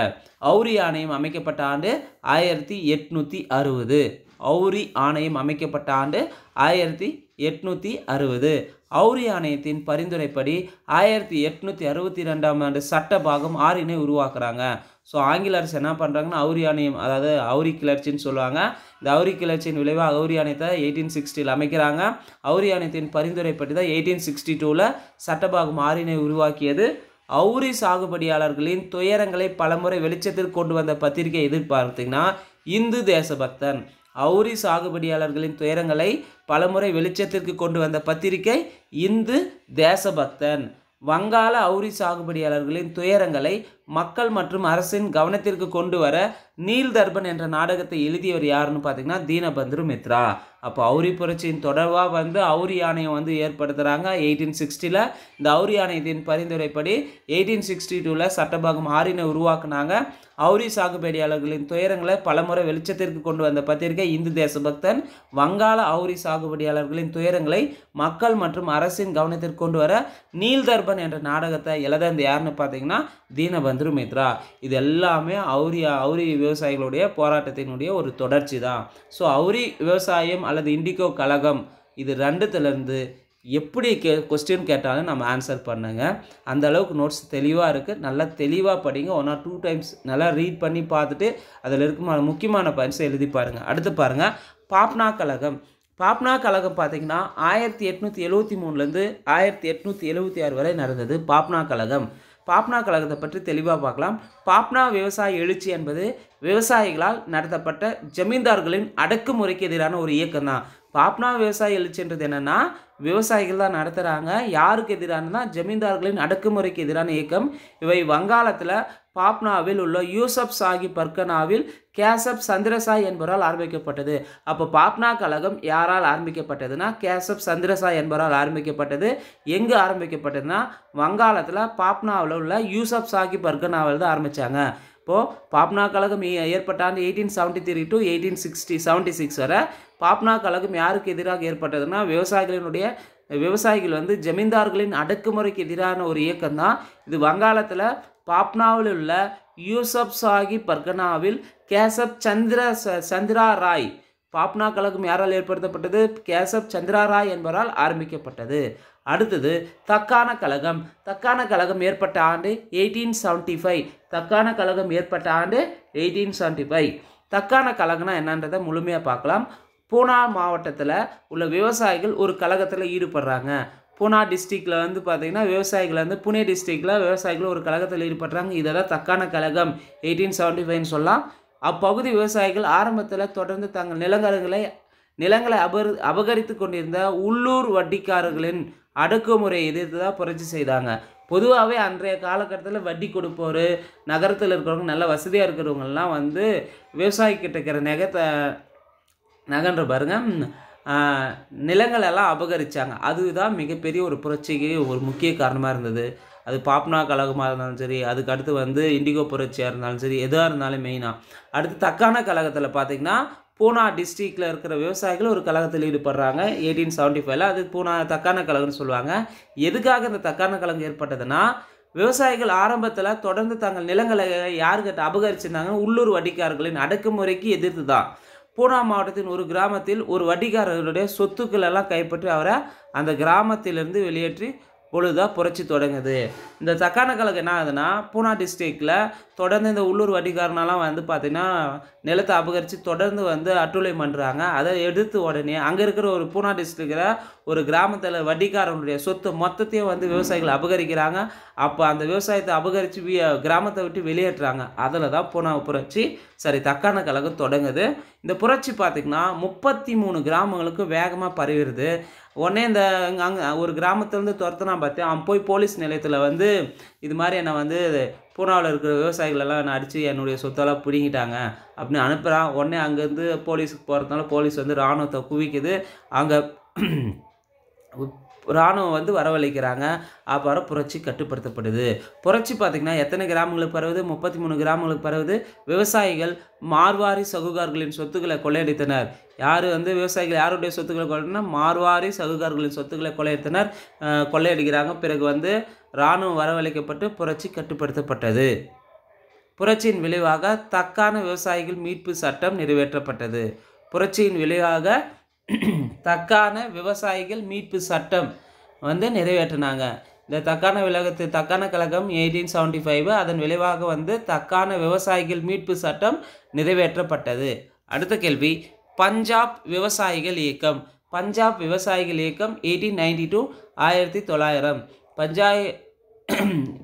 அவுரி ஆணையம் அமைக்கப்பட்ட ஆண்டு ஆயிரத்தி எட்நூற்றி அறுபது. அவுரி ஆணையம் அமைக்கப்பட்ட ஆண்டு ஆயிரத்தி எட்நூற்றி அறுபது. அவுரி ஆணையத்தின் பரிந்துரைப்படி ஆயிரத்தி எட்நூற்றி அறுபத்தி ரெண்டாம் ஆண்டு சட்ட பாகம் ஆறினை உருவாக்குறாங்க. ஸோ ஆங்கில அரசு என்ன பண்ணுறாங்கன்னா அவுரி ஆணையம் அதாவது அவுரி கிளர்ச்சின்னு சொல்லுவாங்க. இந்த அவுரி கிளர்ச்சியின் விளைவாக அவுரி ஆணையத்தை எயிட்டீன் சிக்ஸ்டியில் அமைக்கிறாங்க. அவுரி ஆணையத்தின் பரிந்துரைப்பட்டு தான் எயிட்டீன் சிக்ஸ்டி டூவில் சட்டபாகம் ஆறினை உருவாக்கியது. அவுரி சாகுபடியாளர்களின் துயரங்களை பலமுறை வெளிச்சத்திற்கு கொண்டு வந்த பத்திரிகை எதிர்பார்த்தீங்கன்னா இந்து தேசபக்தன் அவுரி சாகுபடியாளர்களின் துயரங்களை பலமுறை வெளிச்சத்திற்கு கொண்டு வந்த பத்திரிகை இந்து தேசபக்தன். வங்காள அவுரி சாகுபடியாளர்களின் துயரங்களை மக்கள் மற்றும் அரசின் கவனத்திற்கு கொண்டு வர நீல் தர்பன் என்ற நாடகத்தை எழுதியவர் யாருன்னு பார்த்தீங்கன்னா தீனபந்துரு மித்ரா. அப்போ அவுரி புரட்சியின் தொடர்பாக வந்து அவுரி ஆணையம் வந்து ஏற்படுத்துகிறாங்க எயிட்டீன் சிக்ஸ்டியில் இந்த அவுரி ஆணையத்தின் பரிந்துரைப்படி எயிட்டீன் சிக்ஸ்டி டூவில் சட்டபாகம் ஆறினை உருவாக்குனாங்க. அவுரி சாகுபடியாளர்களின் துயரங்களை பலமுறை வெளிச்சத்திற்கு கொண்டு வந்த பத்திரிகை இந்து தேசபக்தன் வங்காள அவுரி சாகுபடியாளர்களின் துயரங்களை மக்கள் மற்றும் அரசின் கவனத்திற்கு கொண்டு வர நீல் தர்பன் என்ற நாடகத்தை எழுதந்து யாருன்னு பார்த்தீங்கன்னா தீனபந்துரு மித்ரா. இது எல்லாமே அவுரி அவுரி விவசாயிகளுடைய போராட்டத்தினுடைய ஒரு தொடர்ச்சி தான் ஸோ அவுரி விவசாயம் அல்லது இண்டிகோ கழகம் இது ரெண்டுத்துலேருந்து எப்படி கே கொஸ்டின் கேட்டாலும் நம்ம ஆன்சர் பண்ணுங்க. அந்த அளவுக்கு நோட்ஸ் தெளிவாக இருக்குது நல்லா தெளிவாக படிங்க. ஒன் ஆர் டூ டைம்ஸ் நல்லா ரீட் பண்ணி பார்த்துட்டு அதில் இருக்குமான முக்கியமான பாயிண்ட்ஸை எழுதி பாருங்கள் அடுத்து பாருங்கள் பாப்னா கழகம். பாப்னா கழகம் பார்த்தீங்கன்னா ஆயிரத்தி எட்நூற்றி எழுபத்தி மூணுலேருந்து ஆயிரத்தி எட்நூற்றி எழுபத்தி ஆறு வரை நடந்தது பாப்னா கழகம். பாப்னா கழகத்தை பற்றி தெளிவாக பார்க்கலாம். பாப்னா விவசாய எழுச்சி என்பது விவசாயிகளால் நடத்தப்பட்ட ஜமீன்தார்களின் அடக்குமுறைக்கு எதிரான ஒரு இயக்கம் தான் பாப்னா விவசாய எழுச்சின்றது என்னென்னா விவசாயிகள் தான் நடத்துகிறாங்க யாருக்கு எதிரானனா ஜமீன்தார்களின் அடக்குமுறைக்கு எதிரான இயக்கம். இவை வங்காளத்தில் பாப்னாவில் உள்ள யூசப் சாகி பர்கனாவில் கேசப் சந்திரசாய் என்பவரால் ஆரம்பிக்கப்பட்டது. அப்போ பாப்னா கழகம் யாரால் ஆரம்பிக்கப்பட்டதுன்னா கேசப் சந்திரசாய் என்பவரால் ஆரம்பிக்கப்பட்டது. எங்கே ஆரம்பிக்கப்பட்டதுன்னா வங்காளத்தில் பாப்னாவில் உள்ள யூசப் சாகி பர்கனாவில் தான் ஆரம்பித்தாங்க இப்போது பாப்னா கழகம் ஏ- ஏற்பட்ட ஆண்டு eighteen seventy three to eighteen sixty seventy six வரை பாப்னா கழகம் யாருக்கு எதிராக ஏற்பட்டதுன்னா விவசாயிகளினுடைய விவசாயிகள் வந்து ஜமீன்தார்களின் அடக்குமுறைக்கு எதிரான ஒரு இயக்கம் தான் இது வங்காளத்தில் பாப்னாவில் உள்ள யூசப் சாகி பர்கனாவில் கேசப் சந்திர ச- சந்திரா ராய். பாப்னா கழகம் யாரால் ஏற்படுத்தப்பட்டது? கேசப் சந்திரா ராய் என்பவரால் ஆரம்பிக்கப்பட்டது. அடுத்தது தக்கான கழகம். தக்கான கழகம் ஏற்பட்ட ஆண்டு எயிட்டீன் செவன்ட்டி ஃபைவ் தக்கான கழகம் ஏற்பட்ட ஆண்டு எயிட்டீன் செவன்ட்டி ஃபைவ் தக்கான கழகம்னா என்னன்றதை முழுமையாக பார்க்கலாம். பூனா மாவட்டத்தில் உள்ள விவசாயிகள் ஒரு கழகத்தில் ஈடுபடுறாங்க. பூனா டிஸ்ட்ரிக்டில் வந்து பார்த்திங்கன்னா விவசாயிகள் வந்து புனே டிஸ்ட்ரிக்டில் விவசாயிகள் ஒரு கழகத்தில் ஈடுபடுறாங்க. இதை தான் தக்கான கழகம் எயிட்டீன் செவன்ட்டி ஃபைவ்னு சொல்லலாம். அப்பகுதி விவசாயிகள் ஆரம்பத்தில் தொடர்ந்து தங்கள் நிலங்களை நிலங்களை அபர் அபகரித்து கொண்டிருந்த உள்ளூர் வட்டிக்காரர்களின் அடக்குமுறையை எதிர்த்து தான் புரட்சி செய்தாங்க. பொதுவாகவே அன்றைய காலகட்டத்தில் வட்டி கொடுப்போர் நகரத்தில் இருக்கிறவங்க நல்ல வசதியாக இருக்கிறவங்கெல்லாம் வந்து விவசாயிக்கிட்ட இருக்கிற நகத்தை நகன்ற பாருங்க. நிலங்களெல்லாம் அபகரித்தாங்க அதுதான் மிகப்பெரிய ஒரு புரட்சிக்கு ஒரு முக்கிய காரணமாக இருந்தது. அது பாப்னா கழகமாக இருந்தாலும் சரி அதுக்கு அடுத்து வந்து இண்டிகோ புரட்சியாக இருந்தாலும் சரி எதாக இருந்தாலும் மெயினாக அடுத்து தக்கான கழகத்தில் பார்த்திங்கன்னா பூனா டிஸ்ட்ரிக்டில் இருக்கிற விவசாயிகள் ஒரு கழகத்தில் ஈடுபடுறாங்க. எயிட்டீன் செவன்ட்டி ஃபைவ்ல அது பூனா தக்கான கழகம்னு சொல்லுவாங்க. எதுக்காக இந்த தக்கான கழகம் ஏற்பட்டதுன்னா விவசாயிகள் ஆரம்பத்தில் தொடர்ந்து தங்கள் நிலங்களை யாருக்கிட்ட அபகரிச்சிருந்தாங்க? உள்ளூர் வட்டிக்காரர்களின் அடக்குமுறைக்கு எதிர்த்து தான் பூனா மாவட்டத்தின் ஒரு கிராமத்தில் ஒரு வட்டிக்காரர்களுடைய சொத்துக்கள் எல்லாம் கைப்பற்றி அவரை அந்த கிராமத்திலிருந்து வெளியேற்றி பொழுதாக புரட்சி தொடங்குது. இந்த தக்கான கலக்கு என்ன ஆகுதுன்னா பூனா டிஸ்ட்ரிக்டில் தொடர்ந்து இந்த உள்ளூர் வட்டிக்காரனெல்லாம் வந்து பார்த்திங்கன்னா நிலத்தை அபகரித்து தொடர்ந்து வந்து அட்டுளை பண்ணுறாங்க அதை எடுத்து உடனே அங்கே இருக்கிற ஒரு பூனா டிஸ்ட்ரிக்டில் ஒரு கிராமத்தில் வட்டிக்காரனுடைய சொத்து மொத்தத்தையும் வந்து விவசாயிகள் அபகரிக்கிறாங்க. அப்போ அந்த விவசாயத்தை அபகரித்து கிராமத்தை விட்டு வெளியேற்றுறாங்க. அதில் தான் பூனா புரட்சி. சரி தக்கான கழகம் தொடங்குது. இந்த புரட்சி பார்த்திங்கன்னா முப்பத்தி மூணு கிராமங்களுக்கு வேகமாக பரவிடுது. உடனே இந்த அங்கே ஒரு கிராமத்துலேருந்து துரத்துனா பார்த்து அவன் போய் போலீஸ் நிலையத்தில் வந்து இது மாதிரி என்னை வந்து பூனாவில் இருக்கிற விவசாயிகளெல்லாம் என்னை அடித்து என்னுடைய சொத்தெல்லாம் பிடுங்கிட்டாங்க அப்படின்னு அனுப்புகிறான் உடனே அங்கேருந்து போலீஸுக்கு போகிறதுனால போலீஸ் வந்து இராணுவத்தை குவிக்குது. அங்கே இராணுவம் வந்து வரவழைக்கிறாங்க. அப்புறம் புரட்சி கட்டுப்படுத்தப்படுது. புரட்சி பார்த்திங்கன்னா எத்தனை கிராமங்களுக்கு பரவுது? முப்பத்தி மூணு கிராமங்களுக்கு பரவுது. விவசாயிகள் மார்வாரி சகுகார்களின் சொத்துக்களை கொள்ளையடித்தனர். யார் வந்து விவசாயிகள் யாருடைய சொத்துக்களை கொள்ளையினா மார்வாரி சகுகார்களின் சொத்துக்களை கொள்ளையடித்தனர். கொள்ளையடிக்கிறாங்க. பிறகு வந்து இராணுவம் வரவழைக்கப்பட்டு புரட்சி கட்டுப்படுத்தப்பட்டது. புரட்சியின் விளைவாக தக்கான விவசாயிகள் மீட்பு சட்டம் நிறைவேற்றப்பட்டது. புரட்சியின் விளைவாக தக்கான விவசாயிகள் மீட்பு சட்டம் வந்து நிறைவேற்றினாங்க. இந்த தக்கான விலகத்து தக்கான கழகம் எயிட்டீன் செவன்ட்டி ஃபைவ் அதன் விளைவாக வந்து தக்கான விவசாயிகள் மீட்பு சட்டம் நிறைவேற்றப்பட்டது. அடுத்த கேள்வி பஞ்சாப் விவசாயிகள் இயக்கம். பஞ்சாப் விவசாயிகள் இயக்கம் எயிட்டீன் நைன்டி டூ ஆயிரத்தி தொள்ளாயிரம். பஞ்சாய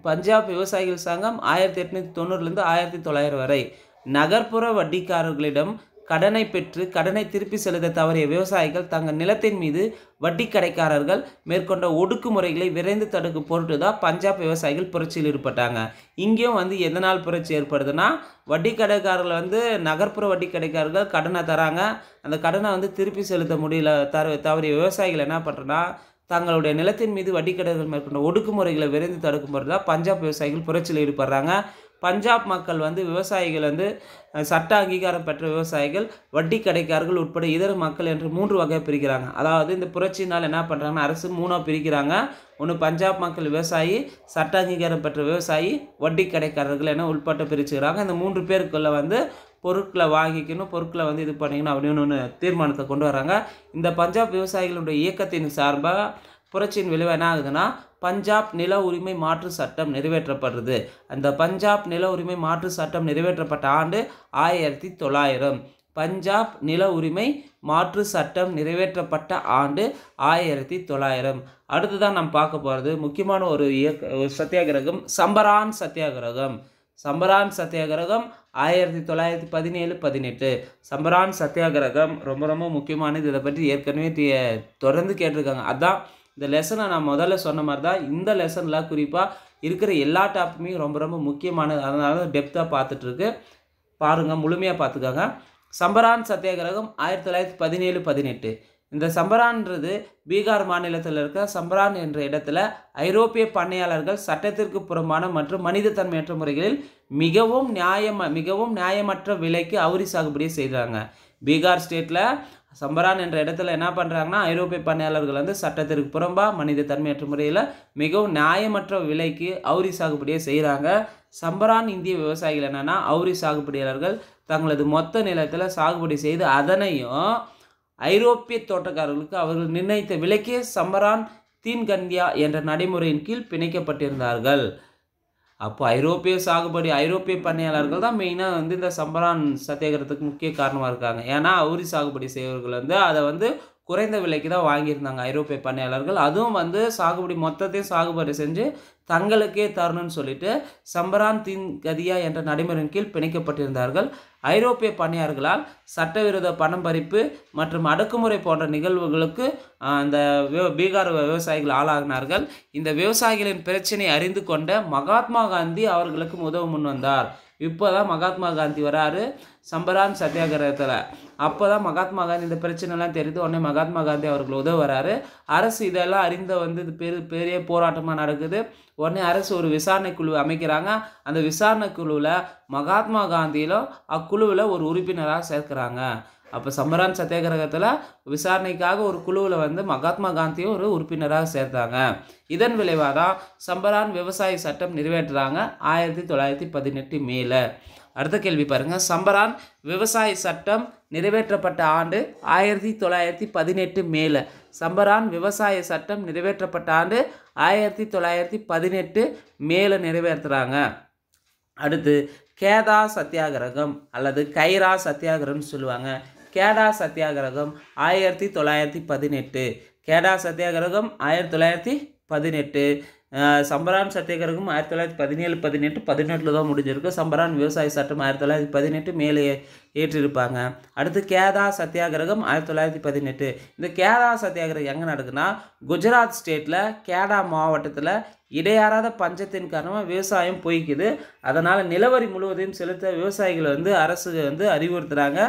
பஞ்சாப் விவசாயிகள் சங்கம் ஆயிரத்தி எட்நூற்றி தொண்ணூறுலேருந்து ஆயிரத்தி தொள்ளாயிரம் வரை. நகர்ப்புற வட்டிக்காரர்களிடம் கடனை பெற்று கடனை திருப்பி செலுத்த தவறிய விவசாயிகள் தங்கள் நிலத்தின் மீது வட்டி கடைக்காரர்கள் மேற்கொண்ட ஒடுக்குமுறைகளை விரைந்து தடுக்கும் பொருட்டு தான் பஞ்சாப் விவசாயிகள் புரட்சியில் ஈடுபட்டாங்க. இங்கேயும் வந்து எதனால் புரட்சி ஏற்படுதுன்னா வட்டி கடைக்காரர்கள் வந்து நகர்ப்புற வட்டி கடைக்காரர்கள் கடனை தராங்க. அந்த கடனை வந்து திருப்பி செலுத்த முடியல தர தவறிய விவசாயிகள் என்ன பண்ணுறனா தங்களுடைய நிலத்தின் மீது வட்டிக்கடைகள் மேற்கொண்ட ஒடுக்குமுறைகளை விரைந்து தடுக்கும் பொருட்டு தான் பஞ்சாப் விவசாயிகள் புரட்சியில் ஈடுபடுறாங்க. பஞ்சாப் மக்கள் வந்து விவசாயிகள் வந்து சட்ட அங்கீகாரம் பெற்ற விவசாயிகள் வட்டி கடைக்காரர்கள் உட்பட இதர மக்கள் என்று மூன்று வகையாக பிரிக்கிறாங்க. அதாவது இந்த புரட்சினால் என்ன பண்ணுறாங்கன்னா அரசு மூணாக பிரிக்கிறாங்க. ஒன்று பஞ்சாப் மக்கள் விவசாயி சட்ட அங்கீகாரம் பெற்ற விவசாயி வட்டி கடைக்காரர்கள் என உட்பட்ட பிரிச்சுக்கிறாங்க. இந்த மூன்று பேருக்குள்ளே வந்து பொருட்களை வாங்கிக்கணும் பொருட்களை வந்து இது பண்ணிக்கணும் அப்படின்னு ஒன்று தீர்மானத்தை கொண்டு வராங்க. இந்த பஞ்சாப் விவசாயிகளுடைய இயக்கத்தின் சார்பாக புரட்சியின் விளைவு என்ன ஆகுதுன்னா பஞ்சாப் நில உரிமை மாற்று சட்டம் நிறைவேற்றப்படுறது. அந்த பஞ்சாப் நில உரிமை மாற்று சட்டம் நிறைவேற்றப்பட்ட ஆண்டு ஆயிரத்தி தொள்ளாயிரம். பஞ்சாப் நில உரிமை மாற்று சட்டம் நிறைவேற்றப்பட்ட ஆண்டு ஆயிரத்தி தொள்ளாயிரம். அடுத்ததான் நம்ம பார்க்க போகிறது முக்கியமான ஒரு இயக்க ஒரு சத்தியாகிரகம் சம்பரான் சத்தியாகிரகம். சம்பரான் சத்தியாகிரகம் ஆயிரத்தி தொள்ளாயிரத்தி பதினேழு பதினெட்டு. சம்பரான் சத்தியாகிரகம் ரொம்ப ரொம்ப முக்கியமானது. இதை பற்றி ஏற்கனவே தொடர்ந்து கேட்டிருக்காங்க. அதான் இந்த லெசனை நான் முதல்ல சொன்ன மாதிரி தான் இந்த லெசனில் குறிப்பாக இருக்கிற எல்லா டாப்புமே ரொம்ப ரொம்ப முக்கியமானது. அதனால டெப்த்தாக பார்த்துட்ருக்கு பாருங்கள் முழுமையாக பார்த்துக்கோங்க. சம்பரான் சத்தியாகிரகம் ஆயிரத்தி தொள்ளாயிரத்தி பதினேழு பதினெட்டு. இந்த சம்பரான்றது பீகார் மாநிலத்தில் இருக்க சம்பரான் என்ற இடத்துல ஐரோப்பிய பண்ணையாளர்கள் சட்டத்திற்கு புறம்பான மற்றும் மனிதத்தன்மையற்ற முறைகளில் மிகவும் நியாயம் மிகவும் நியாயமற்ற விலைக்கு அவுரி சாகுபடியை செய்கிறாங்க பீகார் ஸ்டேட்டில் சம்பரான் என்ற இடத்துல என்ன பண்ணுறாங்கன்னா ஐரோப்பிய பண்ணையாளர்கள் வந்து சட்டத்திற்கு புறம்பாக மனித தன்மையற்ற முறையில் மிகவும் நியாயமற்ற விலைக்கு அவுரி சாகுபடியை செய்கிறாங்க சம்பரான் இந்திய விவசாயிகள் என்னென்னா அவுரி சாகுபடியாளர்கள் தங்களது மொத்த நிலத்தில் சாகுபடி செய்து அதனையும் ஐரோப்பிய தோட்டக்காரர்களுக்கு அவர்கள் நிர்ணயித்த விலைக்கே சம்பரான் தீன்கந்தியா என்ற நடைமுறையின் கீழ் பிணைக்கப்பட்டிருந்தார்கள். அப்போ ஐரோப்பிய சாகுபடி ஐரோப்பிய பண்ணையாளர்கள் தான் மெயினாக வந்து இந்த சம்பரான் சத்தியாகிரகத்துக்கு முக்கிய காரணமாக இருக்காங்க. ஏன்னா அவுரி சாகுபடி செய்வர்கள் வந்து அதை வந்து குறைந்த விலைக்கு தான் வாங்கியிருந்தாங்க ஐரோப்பிய பண்ணையாளர்கள் அதுவும் வந்து சாகுபடி மொத்தத்தையும் சாகுபடி செஞ்சு தங்களுக்கே தரணும்னு சொல்லிட்டு சம்பரான் தீன் கதியா என்ற நடைமுறையின் கீழ் பிணைக்கப்பட்டிருந்தார்கள். ஐரோப்பிய பணியாளர்களால் சட்டவிரோத பணம் பறிப்பு மற்றும் அடக்குமுறை போன்ற நிகழ்வுகளுக்கு அந்த பீகார் விவசாயிகள் ஆளாகினார்கள். இந்த விவசாயிகளின் பிரச்சனை அறிந்து கொண்ட மகாத்மா காந்தி அவர்களுக்கு உதவ முன் வந்தார். இப்போ தான் மகாத்மா காந்தி வராரு. சம்பரான் சத்தியாகிரகத்தில். அப்போ தான் மகாத்மா காந்தி இந்த பிரச்சனைலாம் தெரிந்து உடனே மகாத்மா காந்தி அவர்கள் உதவ வராரு. அரசு இதெல்லாம் அறிந்த வந்து இது பெரு பெரிய போராட்டமாக நடக்குது. உடனே அரசு ஒரு விசாரணை குழு அமைக்கிறாங்க. அந்த விசாரணை குழுவில் மகாத்மா காந்தியிலும் அக்குழுவில் ஒரு உறுப்பினராக சேர்க்குறாங்க. அப்போ சம்பரான் சத்தியாகிரகத்தில் விசாரணைக்காக ஒரு குழுவில் வந்து மகாத்மா காந்தியும் ஒரு உறுப்பினராக சேர்த்தாங்க இதன் விளைவாக தான் சம்பரான் விவசாய சட்டம் நிறைவேற்றுறாங்க. ஆயிரத்தி தொள்ளாயிரத்தி பதினெட்டு மேல. அடுத்த கேள்வி பாருங்கள் சம்பரான் விவசாய சட்டம் நிறைவேற்றப்பட்ட ஆண்டு ஆயிரத்தி தொள்ளாயிரத்தி பதினெட்டு மேலே. சம்பரான் விவசாய சட்டம் நிறைவேற்றப்பட்ட ஆண்டு ஆயிரத்தி தொள்ளாயிரத்தி பதினெட்டு மேலே நிறைவேற்றுறாங்க. அடுத்து கேதா சத்தியாகிரகம் அல்லது கைரா சத்தியாகிரகம்னு சொல்லுவாங்க. கேடா சத்தியாகிரகம் ஆயிரத்தி தொள்ளாயிரத்தி பதினெட்டு. கேடா சத்தியாகிரகம் ஆயிரத்தி தொள்ளாயிரத்தி பதினெட்டு. சம்பரான் சத்தியாகிரகம் ஆயிரத்தி தொள்ளாயிரத்தி பதினேழு பதினெட்டு பதினெட்டில் தான் முடிஞ்சிருக்கு. சம்பரான் விவசாய சட்டம் ஆயிரத்தி தொள்ளாயிரத்தி பதினெட்டு மேலே ஏற்றிருப்பாங்க. அடுத்து கேதா சத்தியாகிரகம் ஆயிரத்தி தொள்ளாயிரத்தி பதினெட்டு. இந்த கேதா சத்தியாகிரகம் எங்கே நடக்குன்னா குஜராத் ஸ்டேட்டில் கேடா மாவட்டத்தில் இடையாறாத பஞ்சத்தின் காரணமாக விவசாயம் போய்க்குது. அதனால் நிலவரி முழுவதையும் செலுத்த விவசாயிகள் வந்து அரசு வந்து அறிவுறுத்துகிறாங்க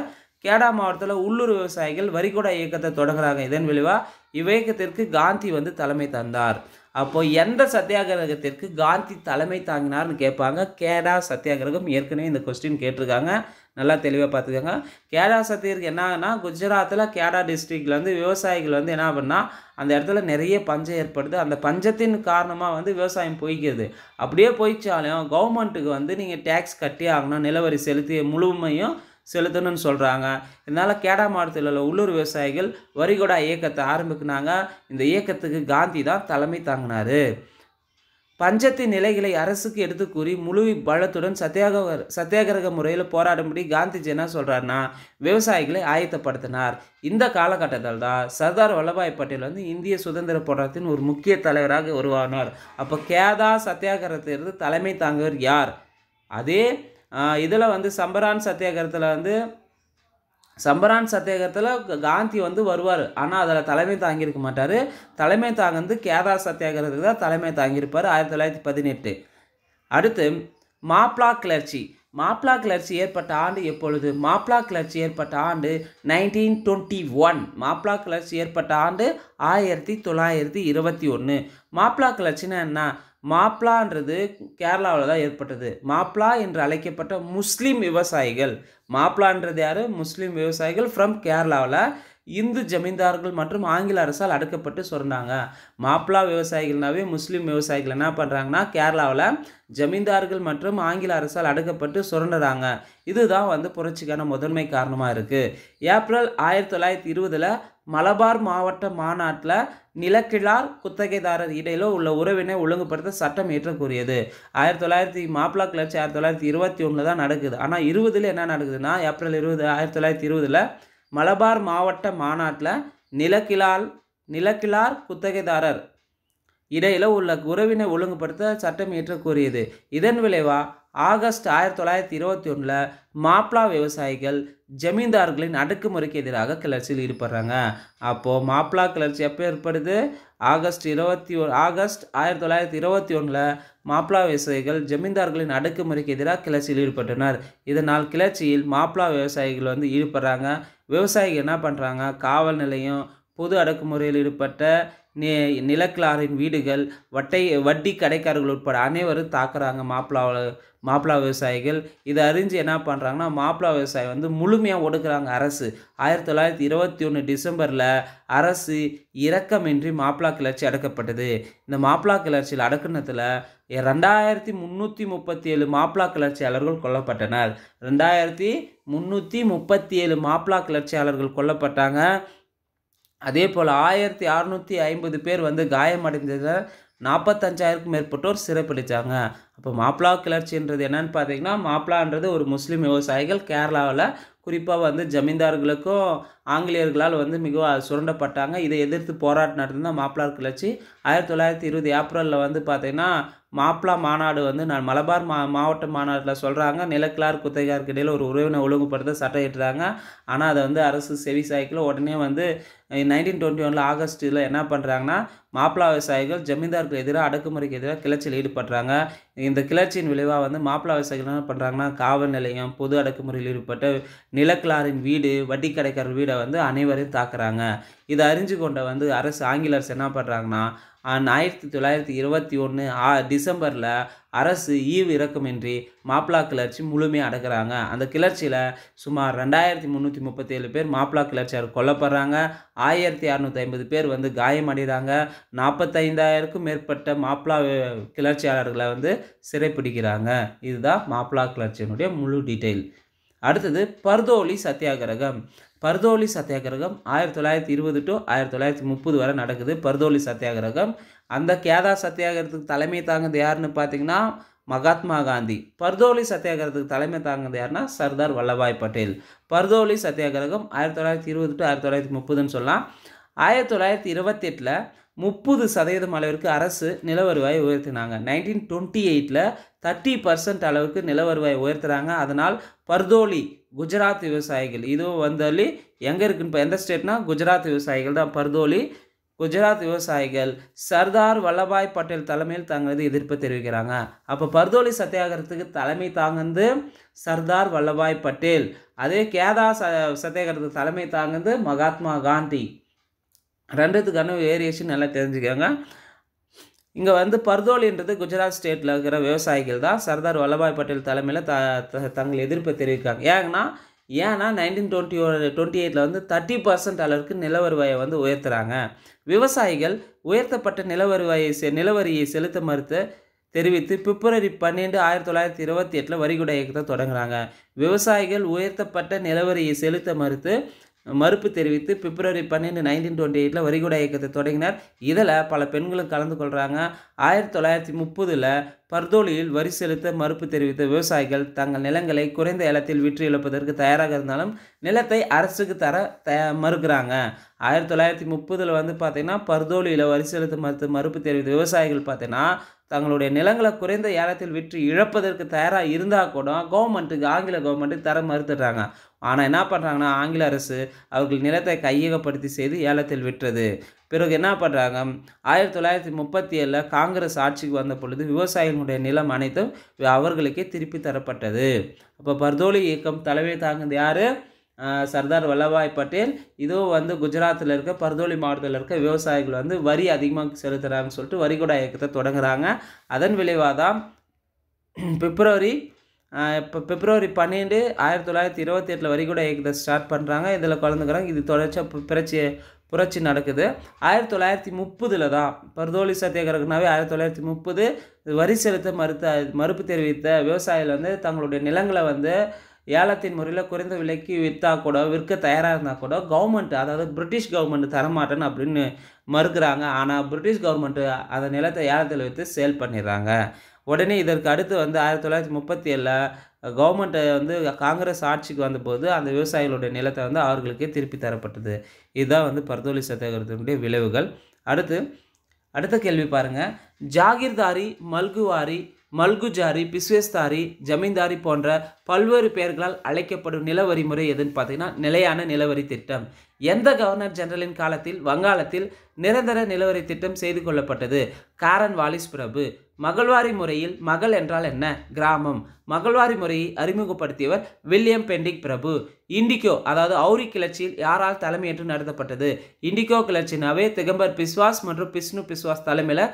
கேடா மாவட்டத்தில் உள்ளூர் விவசாயிகள் வரிகொடா இயக்கத்தை தொடங்குறாங்க. இதன் விளைவாக இவ்வியக்கத்திற்கு காந்தி வந்து தலைமை தந்தார் அப்போ எந்த சத்தியாகிரகத்திற்கு காந்தி தலைமை தாங்கினார்னு கேட்பாங்க. கேடா சத்தியாகிரகம் ஏற்கனவே இந்த கொஸ்டின் கேட்டிருக்காங்க. நல்லா தெளிவாக பார்த்துக்கோங்க. கேடா சத்தியருக்கு என்னன்னா குஜராத்தில் கேடா டிஸ்ட்ரிக்டில் வந்து விவசாயிகள் வந்து என்ன பண்ணால் அந்த இடத்துல நிறைய பஞ்சம் ஏற்படுது. அந்த பஞ்சத்தின் காரணமாக வந்து விவசாயம் போய்க்கிறது. அப்படியே போயிச்சாலும் கவர்மெண்ட்டுக்கு வந்து நீங்கள் டேக்ஸ் கட்டி ஆகணும் நிலவரி செலுத்தி முழுமையும் செலுத்தணும்னு சொல்கிறாங்க இதனால் கேடா மாவட்டத்தில் உள்ள உள்ளூர் விவசாயிகள் வரிகொடா இயக்கத்தை ஆரம்பிக்கினாங்க. இந்த இயக்கத்துக்கு காந்தி தான் தலைமை தாங்கினார். பஞ்சத்தின் நிலைகளை அரசுக்கு எடுத்து கூறி முழு பலத்துடன் சத்தியாக சத்தியாகிரக முறையில் போராடும்படி காந்திஜி என்ன சொல்கிறாருன்னா விவசாயிகளை ஆயத்தப்படுத்தினார். இந்த காலகட்டத்தில் தான் சர்தார் வல்லபாய் பட்டேல் வந்து இந்திய சுதந்திர போராட்டத்தின் ஒரு முக்கிய தலைவராக உருவானார். அப்போ கேதா சத்தியாகிரகத்திலிருந்து தலைமை தாங்கவர் யார்? அதே இதில் வந்து சம்பரான் சத்தியாகிரகத்தில் வந்து சம்பரான் சத்தியாகிரகத்தில் காந்தி வந்து வருவார். ஆனால் அதில் தலைமை தாங்கியிருக்க மாட்டார். தலைமை தாங்கிறது கேதார் சத்தியாகிரகத்துக்கு தான் தலைமை தாங்கியிருப்பார் ஆயிரத்தி தொள்ளாயிரத்தி பதினெட்டு. அடுத்து மாப்ளா கிளர்ச்சி. மாப்ளா கிளர்ச்சி ஏற்பட்ட ஆண்டு எப்பொழுது? மாப்ளா கிளர்ச்சி ஏற்பட்ட ஆண்டு நைன்டீன் டுவெண்ட்டி ஒன் மாப்ளா கிளர்ச்சி ஏற்பட்ட ஆண்டு ஆயிரத்தி தொள்ளாயிரத்தி இருபத்தி ஒன்று மாப்ளா கிளர்ச்சின்னா என்ன? மாப்ளான்றது கேரளாவில் தான் ஏற்பட்டது. மாப்ளா என்று அழைக்கப்பட்ட முஸ்லீம் விவசாயிகள். மாப்ளான்றது யார்? முஸ்லீம் விவசாயிகள் ஃப்ரம் கேரளாவில் இந்து ஜமீன்தார்கள் மற்றும் ஆங்கில அரசால் அடக்கப்பட்டு சொன்னாங்க மாப்ளா விவசாயிகள்னாவே முஸ்லீம் விவசாயிகள் என்ன பண்ணுறாங்கன்னா கேரளாவில் ஜமீன்தார்கள் மற்றும் ஆங்கில அரசால் அடக்கப்பட்டு சுரண்டுறாங்க இதுதான் வந்து புரட்சிக்கான முதன்மை காரணமாக இருக்குது ஏப்ரல் ஆயிரத்தி தொள்ளாயிரத்தி இருபதில் மலபார் மாவட்ட மாநாட்டில் நிலக்கிழார் குத்தகைதாரர் இடையில உள்ள உறவினை ஒழுங்குபடுத்த சட்டம் ஏற்றக்கூடியது. ஆயிரத்தி தொள்ளாயிரத்தி மாப்பிளா கிளர்ச்சி ஆயிரத்தி தொள்ளாயிரத்தி இருபத்தி ஒன்றில் தான் நடக்குது. ஆனால் இருபதில் என்ன நடக்குதுன்னா ஏப்ரல் இருபது ஆயிரத்தி தொள்ளாயிரத்தி இருபதில் மலபார் மாவட்ட மாநாட்டில் நிலக்கிழால் நிலக்கிழார் குத்தகைதாரர் இடையில உள்ள உறவினை ஒழுங்குபடுத்த சட்டம் இயற்றக்கூடியது இதன் விளைவா ஆகஸ்ட் ஆயிரத்தி தொள்ளாயிரத்தி இருபத்தி ஒன்றில் மாப்ளா விவசாயிகள் ஜமீன்தார்களின் அடக்குமுறைக்கு எதிராக கிளர்ச்சியில் ஈடுபடுறாங்க. அப்போது மாப்ளா கிளர்ச்சி எப்போ ஏற்படுது? ஆகஸ்ட் இருபத்தி ஒ ஆகஸ்ட் ஆயிரத்தி தொள்ளாயிரத்தி இருபத்தி ஒன்றில் மாப்ளா விவசாயிகள் ஜமீன்தார்களின் அடக்குமுறைக்கு எதிராக கிளர்ச்சியில் ஈடுபட்டனர். இதனால் கிளர்ச்சியில் மாப்ளா விவசாயிகள் வந்து ஈடுபடுறாங்க. விவசாயிகள் என்ன பண்ணுறாங்க காவல் நிலையம் பொது அடக்குமுறையில் ஈடுபட்ட நிலக்கிழாரின் வீடுகள் வட்டை வட்டி கடைக்காரர்கள் உட்பட அனைவரும் தாக்குறாங்க மாப்பிளா மாப்பிளா விவசாயிகள். இதை அறிஞ்சு என்ன பண்ணுறாங்கன்னா மாப்பிளா விவசாயி வந்து முழுமையாக ஒடுக்குறாங்க அரசு. ஆயிரத்தி தொள்ளாயிரத்தி இருபத்தி ஒன்று டிசம்பரில் அரசு இரக்கமின்றி மாப்பிளா கிளர்ச்சி அடக்கப்பட்டது. இந்த மாப்பிளா கிளர்ச்சியில் அடக்குனத்தில் ரெண்டாயிரத்தி முந்நூற்றி முப்பத்தி ஏழு மாப்பிளா கிளர்ச்சியாளர்கள் கொல்லப்பட்டனர். ரெண்டாயிரத்தி முந்நூற்றி முப்பத்தி ஏழு மாப்பிளா கிளர்ச்சியாளர்கள் கொல்லப்பட்டாங்க. அதே போல் ஆயிரத்தி அறநூற்றி ஐம்பது பேர் வந்து காயமடைந்ததில் நாற்பத்தஞ்சாயிரக்கும் மேற்பட்டோர் சிறப்பளித்தாங்க அப்போ மாப்ளா கிளர்ச்சின்றது என்னன்னு பார்த்தீங்கன்னா மாப்ளான்றது ஒரு முஸ்லீம் விவசாயிகள் கேரளாவில் குறிப்பாக வந்து ஜமீன்தார்களுக்கும் ஆங்கிலேயர்களால் வந்து மிகவும் சுரண்டப்பட்டாங்க. இதை எதிர்த்து போராட்டம் நடத்தினா மாப்பிளார் கிளர்ச்சி. ஆயிரத்தி தொள்ளாயிரத்தி இருபது ஏப்ரலில் வந்து பார்த்தீங்கன்னா மாப்பிளா மாநாடு வந்து நான் மலபார் மா மாவட்ட மாநாட்டில் சொல்கிறாங்க நிலக்கிழார் குத்தகையாருக்கு இடையில் ஒரு உறவினை ஒழுங்குபடுத்த சட்டம் ஏற்றுறாங்க ஆனால் அதை வந்து அரசு செவி சாய்க்கில். உடனே வந்து நைன்டீன் டுவெண்ட்டி ஒனில் ஆகஸ்ட்டில் என்ன பண்ணுறாங்கன்னா மாப்பிளா விவசாயிகள் ஜமீன்தாருக்கு எதிராக அடக்குமுறைக்கு எதிராக கிளர்ச்சியில் ஈடுபடுறாங்க இந்த கிளர்ச்சியின் விளைவாக வந்து மாப்பிளா விவசாயிகள் என்ன பண்ணுறாங்கன்னா காவல் நிலையம் பொது அடக்குமுறையில் ஈடுபட்ட நிலக்கிழாரின் வீடு வட்டி கடைக்காரர் வீடை வந்து அனைவரையும் தாக்குறாங்க. இதை அறிஞ்சு கொண்ட வந்து அரசு ஆங்கில அரசு என்ன பண்ணுறாங்கன்னா ஆயிரத்தி தொள்ளாயிரத்தி இருபத்தி ஒன்று ஆ டிசம்பரில் அரசு ஈவு இறக்கமின்றி மாப்பிளா கிளர்ச்சி முழுமையாக அடக்குறாங்க. அந்த கிளர்ச்சியில் சுமார் ரெண்டாயிரத்தி முந்நூற்றி முப்பத்தேழு பேர் மாப்பிளா கிளர்ச்சியார் கொல்லப்படுறாங்க. ஆயிரத்தி அறநூற்றி ஐம்பது பேர் வந்து காயமடைகிறாங்க. நாற்பத்தைந்தாயிரக்கும் மேற்பட்ட மாப்பிளா கிளர்ச்சியாளர்களை வந்து சிறைப்பிடிக்கிறாங்க. இதுதான் மாப்பிளா கிளர்ச்சியினுடைய முழு டீட்டெயில். அடுத்தது பர்தோலி சத்தியாகிரகம். பர்தோலி சத்தியாகிரகம் ஆயிரத்தி தொள்ளாயிரத்தி இருபது டு ஆயிரத்தி தொள்ளாயிரத்தி முப்பது வரை நடக்குது. பர்தோலி சத்தியாகிரகம் அந்த கேதா சத்தியாகிரகத்துக்கு தலைமை தாங்குது யாருன்னு பார்த்தீங்கன்னா மகாத்மா காந்தி. பர்தோலி சத்தியாகிரகத்துக்கு தலைமை தாங்குது யாருன்னா சர்தார் வல்லபாய் பட்டேல். பர்தோலி சத்தியாகிரகம் ஆயிரத்தி தொள்ளாயிரத்தி இருபது டு ஆயிரத்தி தொள்ளாயிரத்தி முப்பதுன்னு சொல்லலாம். ஆயிரத்தி தொள்ளாயிரத்தி இருபத்தெட்டில் முப்பது சதவீதம் அளவிற்கு அரசு நில வருவாயை உயர்த்தினாங்க. நைன்டீன் டுவெண்ட்டி எயிட்டில் தேர்ட்டி பர்சன்ட் அளவுக்கு நில வருவாயை உயர்த்துறாங்க. அதனால் பர்தோலி குஜராத் விவசாயிகள். இதுவும் வந்தாலே எங்கே இருக்குன்னு இப்போ எந்த ஸ்டேட்னா குஜராத் விவசாயிகள் தான் பர்தோலி குஜராத் விவசாயிகள் சர்தார் வல்லபாய் பட்டேல் தலைமையில் தங்களது எதிர்ப்பு தெரிவிக்கிறாங்க. அப்போ பர்தோலி சத்தியாகிரகத்துக்கு தலைமை தாங்கந்து சர்தார் வல்லபாய் பட்டேல். அதே கேதா ச சத்தியாகிரகத்துக்கு தலைமை தாங்கந்து மகாத்மா காந்தி. ரெண்டுத்துக்கான வேரியேஷன் நல்லா தெரிஞ்சுக்கோங்க. இங்கே வந்து பர்தோலின்றது குஜராத் ஸ்டேட்டில் இருக்கிற விவசாயிகள் தான் சர்தார் வல்லபாய் பட்டேல் தலைமையில் த த- தங்கள் எதிர்ப்பை தெரிவிக்காங்க ஏன்னா ஏன்னா நைன்டீன் டுவெண்ட்டி டுவெண்ட்டி எயிட்டில் வந்து தேர்ட்டி பர்சன்ட் அளவுக்கு நில வருவாயை வந்து உயர்த்துறாங்க. விவசாயிகள் உயர்த்தப்பட்ட நில வருவாயை செ நிலவரியை செலுத்த மறுத்து தெரிவித்து பிப்ரவரி பன்னெண்டு ஆயிரத்தி தொள்ளாயிரத்தி இருபத்தி எட்டில் வரிகுடை இயக்கத்தை தொடங்குறாங்க. விவசாயிகள் உயர்த்தப்பட்ட நிலவரியை செலுத்த மறுத்து மறுப்பு தெரிவித்து பிப்ரவரி பன்னெண்டு நைன்டீன் டுவெண்ட்டி எயிட்டில் வரிகுடா இயக்கத்தை தொடங்கினார். இதில் பல பெண்களும் கலந்து கொள்கிறாங்க ஆயிரத்தி தொள்ளாயிரத்தி முப்பதில் பர்தோலியில் வரி செலுத்த மறுப்பு தெரிவித்த விவசாயிகள் தங்கள் நிலங்களை குறைந்த ஏலத்தில் விற்று இழப்பதற்கு தயாராக இருந்தாலும் நிலத்தை அரசுக்கு தர த மறுக்கிறாங்க. ஆயிரத்தி தொள்ளாயிரத்தி முப்பதில் வந்து பார்த்திங்கன்னா பர்தோலியில் வரி செலுத்த மறுத்து மறுப்பு தெரிவித்த விவசாயிகள் பார்த்தீங்கன்னா தங்களுடைய நிலங்களை குறைந்த ஏலத்தில் விற்று இழப்பதற்கு தயாராக இருந்தால் கூட கவர்மெண்ட்டுக்கு ஆங்கில கவர்மெண்ட்டுக்கு தர மறுத்துடுறாங்க. ஆனால் என்ன பண்ணுறாங்கன்னா ஆங்கில அரசு அவர்கள் நிலத்தை கையகப்படுத்தி செய்து ஏலத்தில் விற்றது. பிறகு என்ன பண்ணுறாங்க ஆயிரத்தி தொள்ளாயிரத்தி முப்பத்தி ஏழில் காங்கிரஸ் ஆட்சிக்கு வந்த பொழுது விவசாயிகளுடைய நிலம் அனைத்தும் அவர்களுக்கே திருப்பி தரப்பட்டது. அப்போ பர்தோலி இயக்கம் தலைமை தாங்குது யார்? சர்தார் வல்லபாய் பட்டேல். இதுவும் வந்து குஜராத்தில் இருக்க பர்தோலி மாவட்டத்தில் இருக்க விவசாயிகள் வந்து வரி அதிகமாக செலுத்துகிறாங்கன்னு சொல்லிட்டு வரிகொடா இயக்கத்தை தொடங்குகிறாங்க அதன் விளைவாக தான் பிப்ரவரி இப்போ பிப்ரவரி பன்னெண்டு ஆயிரத்தி தொள்ளாயிரத்தி இருபத்தி எட்டில் வரிகொடா இயக்கத்தை ஸ்டார்ட் பண்ணுறாங்க இதில் கலந்துக்கிறாங்க. இது தொடர்ச்சியாக பிரச்சி புரட்சி புரட்சி நடக்குது. ஆயிரத்தி தொள்ளாயிரத்தி முப்பதில் தான் பர்தோலி சத்தியாகிரகனாவே ஆயிரத்தி தொள்ளாயிரத்தி முப்பது வரி செலுத்த மறுத்த மறுப்பு தெரிவித்த விவசாயிகள் வந்து தங்களுடைய நிலங்களை வந்து ஏலத்தின் முறையில் குறைந்த விலைக்கு விற்றா கூட விற்க தயாராக இருந்தால் கூட கவர்மெண்ட் அதாவது பிரிட்டிஷ் கவர்மெண்ட் தரமாட்டேன்னு அப்படின்னு மறுக்கிறாங்க. ஆனால் பிரிட்டிஷ் கவர்மெண்ட்டு அந்த நிலத்தை ஏலத்தில் விற்று சேல் பண்ணிடுறாங்க. உடனே இதற்கு அடுத்து வந்து ஆயிரத்தி தொள்ளாயிரத்தி முப்பத்தி ஏழில் கவர்மெண்ட்டை வந்து காங்கிரஸ் ஆட்சிக்கு வந்தபோது அந்த விவசாயிகளுடைய நிலத்தை வந்து அவர்களுக்கே திருப்பி தரப்பட்டது. இதுதான் வந்து பர்தோலி சத்தியாகிரகத்தினுடைய விளைவுகள். அடுத்து அடுத்த கேள்வி பாருங்க. ஜாகிர்தாரி மல்குவாரி மல்குஜாரி பிஸ்வேஸ்தாரி ஜமீன்தாரி போன்ற பல்வேறு பெயர்களால் அழைக்கப்படும் நிலவரி முறை எதுன்னு பார்த்தீங்கன்னா நிலையான நிலவரி திட்டம். எந்த கவர்னர் ஜெனரலின் காலத்தில் வங்காளத்தில் நிரந்தர நிலவரி திட்டம் செய்து கொள்ளப்பட்டது? காரன் வாலிஸ் பிரபு மகள்வாரி முறையில் மகள் என்றால் என்ன? கிராமம். மகள்வாரி முறையை அறிமுகப்படுத்தியவர் வில்லியம் பெண்டிக் பிரபு. இண்டிகோ அதாவது அவுரி கிளர்ச்சியில் யாரால் தலைமையேற்று நடத்தப்பட்டது? இண்டிகோ கிளர்ச்சினாவே திகம்பர் பிஸ்வாஸ் மற்றும் பிஸ்னு பிஸ்வாஸ் தலைமையில்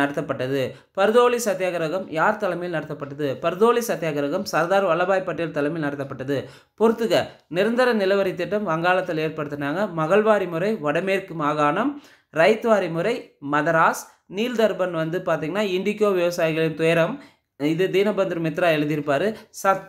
நடத்தப்பட்டது. பர்தோலி சத்தியாகிரகம் யார் தலைமையில் நடத்தப்பட்டது? பர்தோலி சத்தியாகிரகம் சர்தார் வல்லபாய் பட்டேல் தலைமையில் நடத்தப்பட்டது. பொறுத்துக நிரந்தர நிலவரி திட்டம் வங்காளத்தில் ஏற்படுத்த ஏற்படுத்தினாங்க மகள்வாரி முறை வடமேற்கு மாகாணம் ரைத்வாரி முறை மதராஸ் நீல் தர்பன் வந்து பார்த்திங்கன்னா இண்டிகோ விவசாயிகளின் துயரம். இது தீனபந்தர் மித்ரா எழுதியிருப்பார். சத்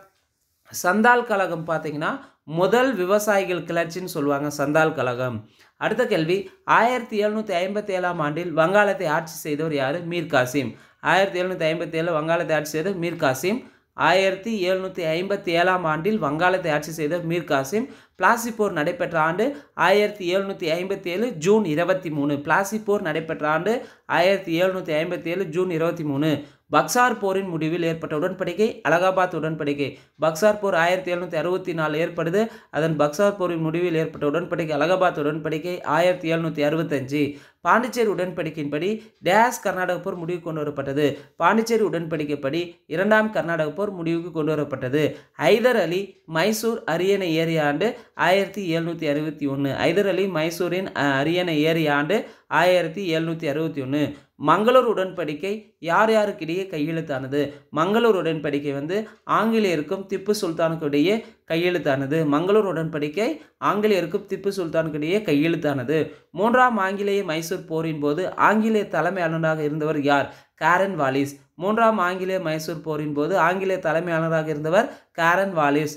சந்தால் கழகம் பார்த்திங்கன்னா முதல் விவசாயிகள் கிளர்ச்சின்னு சொல்லுவாங்க சந்தால் கழகம். அடுத்த கேள்வி ஆயிரத்தி எழுநூற்றி ஐம்பத்தி ஏழாம் ஆண்டில் வங்காளத்தை ஆட்சி செய்தவர் யார்? மீர் காசிம். ஆயிரத்தி எழுநூற்றி ஐம்பத்தி ஏழு வங்காளத்தை ஆட்சி செய்தவர் மீர் காசிம். ஆயிரத்தி எழுநூற்றி ஐம்பத்தி ஏழாம் ஆண்டில் வங்காளத்தை ஆட்சி செய்த மீர் காசிம். பிளாசி போர் நடைபெற்ற ஆண்டு ஆயிரத்தி எழுநூற்றி ஐம்பத்தி ஏழு ஜூன் இருபத்தி மூணு. பிளாசி போர் நடைபெற்ற ஆண்டு ஆயிரத்தி எழுநூற்றி ஐம்பத்தி ஏழு ஜூன் இருபத்தி மூணு. பக்சார் போரின் முடிவில் ஏற்பட்ட உடன்படிக்கை அலகாபாத் உடன்படிக்கை. பக்சார் போர் ஆயிரத்தி எழுநூற்றி அறுபத்தி நாலு ஏற்படுது. அதன் பக்சார் போரின் முடிவில் ஏற்பட்ட உடன்படிக்கை அலகாபாத் உடன்படிக்கை ஆயிரத்தி எழுநூற்றி அறுபத்தஞ்சு. பாண்டிச்சேரி உடன்படிக்கையின்படி டேஸ் கர்நாடக போர் முடிவுக்கு கொண்டு வரப்பட்டது பாண்டிச்சேரி உடன்படிக்கைப்படி இரண்டாம் கர்நாடக போர் முடிவுக்கு கொண்டு வரப்பட்டது ஹைதர் அலி மைசூர் அரியணை ஏறிய ஆண்டு ஆயிரத்தி எழுநூற்றி அறுபத்தி ஒன்று ஹைதர் அலி மைசூரின் அரியணை ஏறிய ஆண்டு ஆயிரத்தி எழுநூற்றி அறுபத்தி ஒன்று மங்களூர் உடன்படிக்கை யார் யாருக்கிடையே கையெழுத்தானது? மங்களூர் உடன்படிக்கை வந்து ஆங்கிலேயருக்கும் திப்பு சுல்தானுக்கு இடையே கையெழுத்தானது. மங்களூர் உடன்படிக்கை ஆங்கிலேயருக்கும் திப்பு சுல்தானுக்கு இடையே கையெழுத்தானது. மூன்றாம் ஆங்கிலேய மைசூர் போரின் போது ஆங்கிலேய தலைமையாளராக இருந்தவர் யார்? காரன் வாலிஸ். மூன்றாம் ஆங்கிலேய மைசூர் போரின் போது ஆங்கிலேய தலைமையாளராக இருந்தவர் காரன் வாலிஸ்.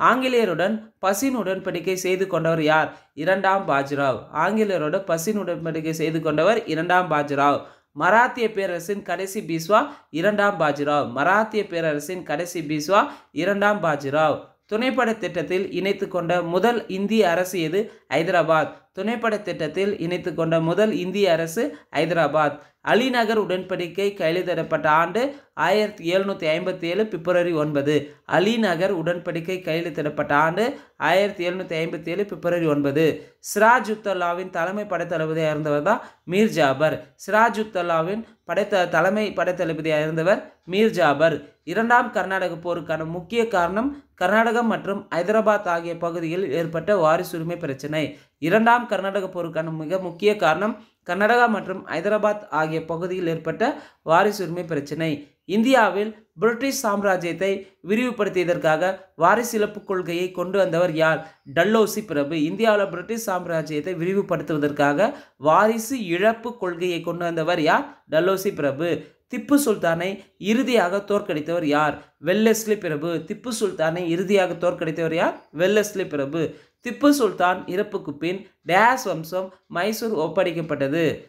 ஆங்கிலேயருடன் பசின் உடன்படிக்கை செய்து கொண்டவர் யார்? இரண்டாம் பாஜிராவ். ஆங்கிலேயரோட பசின் உடன்படிக்கை செய்து கொண்டவர் இரண்டாம் பாஜிராவ். மராத்திய பேரரசின் கடைசி பீஸ்வா இரண்டாம் பாஜிராவ். மராத்திய பேரரசின் கடைசி பீஸ்வா இரண்டாம் பாஜிராவ். துணைப்பட திட்டத்தில் இணைத்து கொண்ட முதல் இந்திய அரசு எது? ஹைதராபாத் துணைப்பட திட்டத்தில் இணைத்து கொண்ட முதல் இந்திய அரசு ஹைதராபாத் அலிநகர் உடன்படிக்கை கையெழுத்திடப்பட்ட ஆண்டு ஆயிரத்தி எழுநூற்றி ஐம்பத்தி ஏழு பிப்ரவரி ஒன்பது. அலிநகர் உடன்படிக்கை கையெழுத்திடப்பட்ட ஆண்டு ஆயிரத்தி எழுநூற்றி ஐம்பத்தி ஏழு பிப்ரவரி ஒன்பது. சிராஜ் உத்தல்லாவின் தலைமை படைத்தளபதியாக இருந்தவர் தான் மீர் ஜாபர். சிராஜ் உத்தல்லாவின் படைத்த தலைமை படைத்தளபதியாக இருந்தவர் மீர் ஜாபர். இரண்டாம் கர்நாடக போருக்கான முக்கிய காரணம் கர்நாடகம் மற்றும் ஹைதராபாத் ஆகிய பகுதியில் ஏற்பட்ட வாரிசுரிமை பிரச்சினை. இரண்டாம் கர்நாடக போருக்கான மிக முக்கிய காரணம் கர்நாடகா மற்றும் ஹைதராபாத் ஆகிய பகுதியில் ஏற்பட்ட வாரிசுரிமை பிரச்சினை. இந்தியாவில் பிரிட்டிஷ் சாம்ராஜ்யத்தை விரிவுபடுத்தியதற்காக வாரிசிழப்பு கொள்கையை கொண்டு வந்தவர் யார்? டல்லோசி பிரபு. இந்தியாவில் பிரிட்டிஷ் சாம்ராஜ்யத்தை விரிவுபடுத்துவதற்காக வாரிசு இழப்பு கொள்கையை கொண்டு வந்தவர் யார்? டல்லோசி பிரபு. திப்பு சுல்தானை இறுதியாக தோற்கடித்தவர் யார்? வெல்லஸ்லி பிரபு. திப்பு சுல்தானை இறுதியாக தோற்கடித்தவர் யார்? வெல்லஸ்லி பிரபு. திப்பு சுல்தான் இறப்புக்கு பின் டேஸ் வம்சம் மைசூர் ஒப்படைக்கப்பட்டது.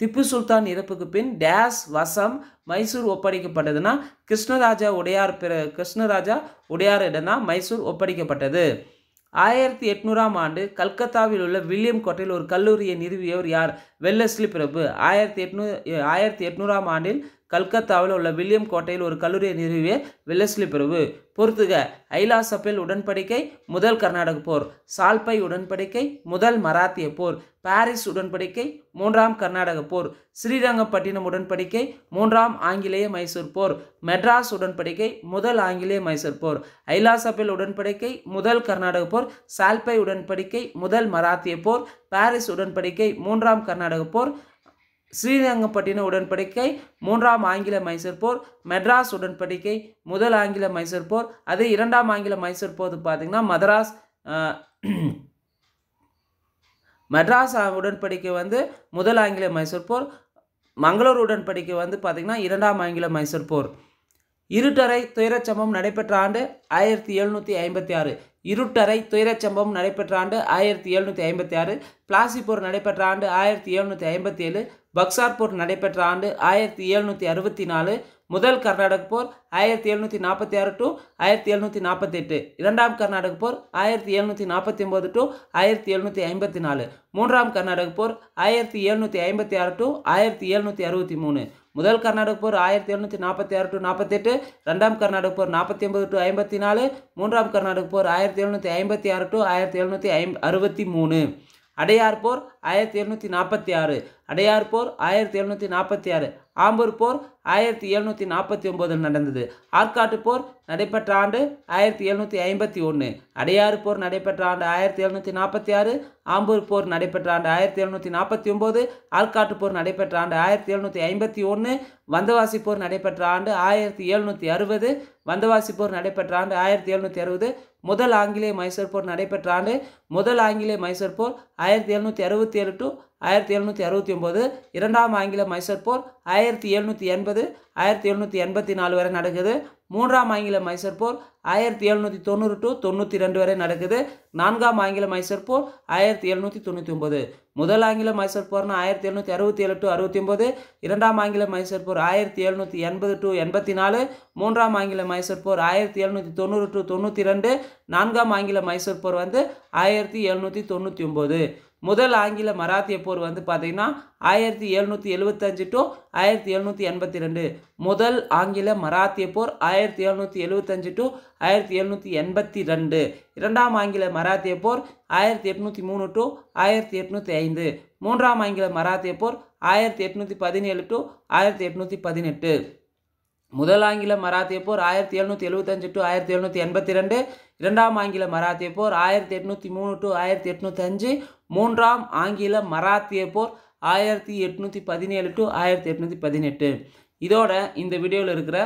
திப்பு சுல்தான் இறப்புக்கு பின் டேஸ் வசம் மைசூர் ஒப்படைக்கப்பட்டதுன்னா கிருஷ்ணராஜா உடையார் பிற கிருஷ்ணராஜா உடையாரிடம் தான் மைசூர் ஒப்படைக்கப்பட்டது. ஆயிரத்தி எட்நூறாம் ஆண்டு கல்கத்தாவில் உள்ள வில்லியம் கோட்டையில் ஒரு கல்லூரியை நிறுவியவர் யார்? வெல்லஸ்லி பிரபு. ஆயிரத்தி எட்நூ ஆயிரத்தி எட்நூறாம் ஆண்டில் கல்கத்தாவில் உள்ள வில்லியம் கோட்டையில் ஒரு கல்லூரியை நிறுவிய வெல்லஸ்லி பிரபு. பொறுத்துக ஐலா சப்பேல் உடன்படிக்கை முதல் கர்நாடக போர். சால்பை உடன்படிக்கை முதல் மராத்திய போர். பாரிஸ் உடன்படிக்கை மூன்றாம் கர்நாடக போர். ஸ்ரீரங்கப்பட்டினம் உடன்படிக்கை மூன்றாம் ஆங்கிலேய மைசூர் போர். மெட்ராஸ் உடன்படிக்கை முதல் ஆங்கிலேய மைசூர் போர். ஐலா உடன்படிக்கை முதல் கர்நாடக போர். சால்பை உடன்படிக்கை முதல் மராத்திய போர். பாரிஸ் உடன்படிக்கை மூன்றாம் கர்நாடக போர் ஸ்ரீரங்கப்பட்டினம் உடன்படிக்கை மூன்றாம் ஆங்கில மைசூர் போர் மெட்ராஸ் உடன்படிக்கை முதல் ஆங்கில மைசூர் போர் அது இரண்டாம் ஆங்கில மைசூர் போர் பார்த்தீங்கன்னா மதராஸ் மெட்ராஸ் உடன்படிக்கை வந்து முதல் ஆங்கில மைசூர் போர் மங்களூர் உடன்படிக்கை வந்து பார்த்திங்கன்னா இரண்டாம் ஆங்கில மைசூர் போர். இருட்டரை துயரச் நடைபெற்ற ஆண்டு ஆயிரத்தி எழுநூற்றி ஐம்பத்தி ஆறு. இருட்டறை துயரச் சம்பவம் நடைபெற்ற ஆண்டு ஆயிரத்தி எழுநூற்றி ஐம்பத்தி ஆறு பிளாசி போர் நடைபெற்ற ஆண்டு ஆயிரத்தி எழுநூற்றி ஐம்பத்தி ஏழு பக்சார் போர் நடைபெற்ற ஆண்டு ஆயிரத்தி எழுநூற்றி அறுபத்தி நாலு முதல் கர்நாடக போர் ஆயிரத்தி எழுநூற்றி நாற்பத்தி ஆறு டு ஆயிரத்தி எழுநூற்றி நாற்பத்தெட்டு இரண்டாம் கர்நாடக போர் ஆயிரத்தி எழுநூற்றி நாற்பத்தி ஒம்பது டு ஆயிரத்தி எழுநூற்றி ஐம்பத்தி நாலு. மூன்றாம் கர்நாடக போர் ஆயிரத்தி எழுநூற்றி ஐம்பத்தி ஆறு டு ஆயிரத்தி எழுநூற்றி அறுபத்தி மூணு. முதல் கர்நாடக போர் ஆயிரத்தி எழுநூற்றி நாற்பத்தி ஆறு டு நாற்பத்தெட்டு ரெண்டாம் கர்நாடக போர் நாற்பத்தி ஒன்பது டு ஐம்பத்தி நாலு. மூன்றாம் கர்நாடக போர் ஆயிரத்தி எழுநூற்றி ஐம்பத்தி ஆறு டு ஆயிரத்தி எழுநூற்றி ஐம் அறுபத்தி மூணு. அடையார் போர் ஆயிரத்தி எழுநூற்றி நாற்பத்தி ஆறு. அடையார் போர் ஆயிரத்தி எழுநூற்றி நாற்பத்தி ஆறு. ஆம்பூர் போர் ஆயிரத்தி எழுநூற்றி நாற்பத்தி ஒம்போதில் நடந்தது. ஆற்காட்டு போர் நடைபெற்ற ஆண்டு ஆயிரத்தி எழுநூற்றி ஐம்பத்தி ஒன்று. அடையாறு போர் நடைபெற்ற ஆண்டு ஆயிரத்தி எழுநூற்றி நாற்பத்தி ஆறு. ஆம்பூர் போர் நடைபெற்ற ஆண்டு ஆயிரத்தி எழுநூற்றி நாற்பத்தி ஒம்பது. ஆற்காட்டு போர் நடைபெற்ற ஆண்டு ஆயிரத்தி எழுநூற்றி ஐம்பத்தி ஒன்று. வந்தவாசி போர் நடைபெற்ற ஆண்டு ஆயிரத்தி எழுநூற்றி அறுபது. வந்தவாசி போர் நடைபெற்ற ஆண்டு ஆயிரத்தி எழுநூற்றி அறுபது முதல் ஆங்கிலேய மைசூர் போர் நடைபெற்ற ஆண்டு முதல் ஆங்கிலேய மைசூர் போர் ஆயிரத்தி எழுநூற்றி அறுபத்தி ஏழு டு ஆயிரத்தி எழுநூற்றி அறுபத்தி ஒம்பது இரண்டாம் ஆங்கில மைசூர் போர் ஆயிரத்தி எழுநூற்றி எண்பது ஆயிரத்தி எழுநூற்றி எண்பத்தி நாலு வரை நடக்குது. மூன்றாம் ஆங்கில மைசூர் போர் ஆயிரத்தி எழுநூற்றி தொண்ணூறு டு தொண்ணூற்றி ரெண்டு வரை நடக்குது. நான்காம் ஆங்கில மைசூர் போர் ஆயிரத்தி எழுநூற்றி தொண்ணூற்றி ஒம்பது முதல் ஆங்கில மைசூர் போர்னா ஆயிரத்தி எழுநூற்றி அறுபத்தி ஏழு டு அறுபத்தி ஒம்பது இரண்டாம் ஆங்கில மைசூர் போர் ஆயிரத்தி எழுநூற்றி எண்பது டு எண்பத்தி நாலு. மூன்றாம் ஆங்கில மைசூர் போர் ஆயிரத்தி எழுநூற்றி தொண்ணூறு டு தொண்ணூற்றி ரெண்டு. நான்காம் ஆங்கில மைசூர் போர் வந்து ஆயிரத்தி எழுநூற்றி தொண்ணூற்றி ஒம்பது முதல் ஆங்கில மராத்திய போர் வந்து பார்த்திங்கன்னா ஆயிரத்தி எழுநூற்றி எழுபத்தஞ்சு டு ஆயிரத்தி எழுநூற்றி எண்பத்தி ரெண்டு. முதல் ஆங்கில மராத்திய போர் ஆயிரத்தி எழுநூற்றி எழுபத்தஞ்சு டு ஆயிரத்தி எழுநூற்றி எண்பத்தி ரெண்டு. இரண்டாம் ஆங்கில மராத்திய போர் ஆயிரத்தி எட்நூற்றி மூணு டு ஆயிரத்தி எட்நூற்றி ஐந்து. மூன்றாம் ஆங்கில மராத்திய போர் ஆயிரத்தி எட்நூற்றி பதினேழு டு ஆயிரத்தி எட்நூற்றி பதினெட்டு. முதல் ஆங்கில மராத்திய போர் ஆயிரத்தி எழுநூற்றி எழுபத்தஞ்சு டு ஆயிரத்தி எழுநூற்றி எண்பத்தி ரெண்டு இரண்டாம் ஆங்கில மராத்திய போர் ஆயிரத்தி எட்நூற்றி மூணு டு ஆயிரத்தி எட்நூற்றி அஞ்சு. மூன்றாம் ஆங்கில மராத்திய போர் ஆயிரத்தி எட்நூற்றி பதினேழு டு ஆயிரத்தி எட்நூற்றி பதினெட்டு. இதோட இந்த வீடியோவில் இருக்கிற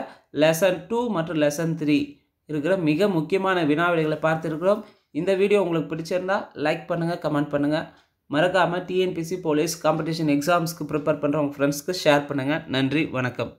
லெசன் டூ மற்றும் லெசன் த்ரீ இருக்கிற மிக முக்கியமான வினாவிடைகளை பார்த்துருக்குறோம். இந்த வீடியோ உங்களுக்கு பிடிச்சிருந்தா லைக் பண்ணுங்கள் கமெண்ட் பண்ணுங்கள் மறக்காமல் டிஎன்பிசி போலீஸ் காம்படிஷன் எக்ஸாம்ஸ்க்கு ப்ரிப்பேர் பண்ணுற உங்கள் ஃப்ரெண்ட்ஸ்க்கு ஷேர் பண்ணுங்கள் நன்றி வணக்கம்.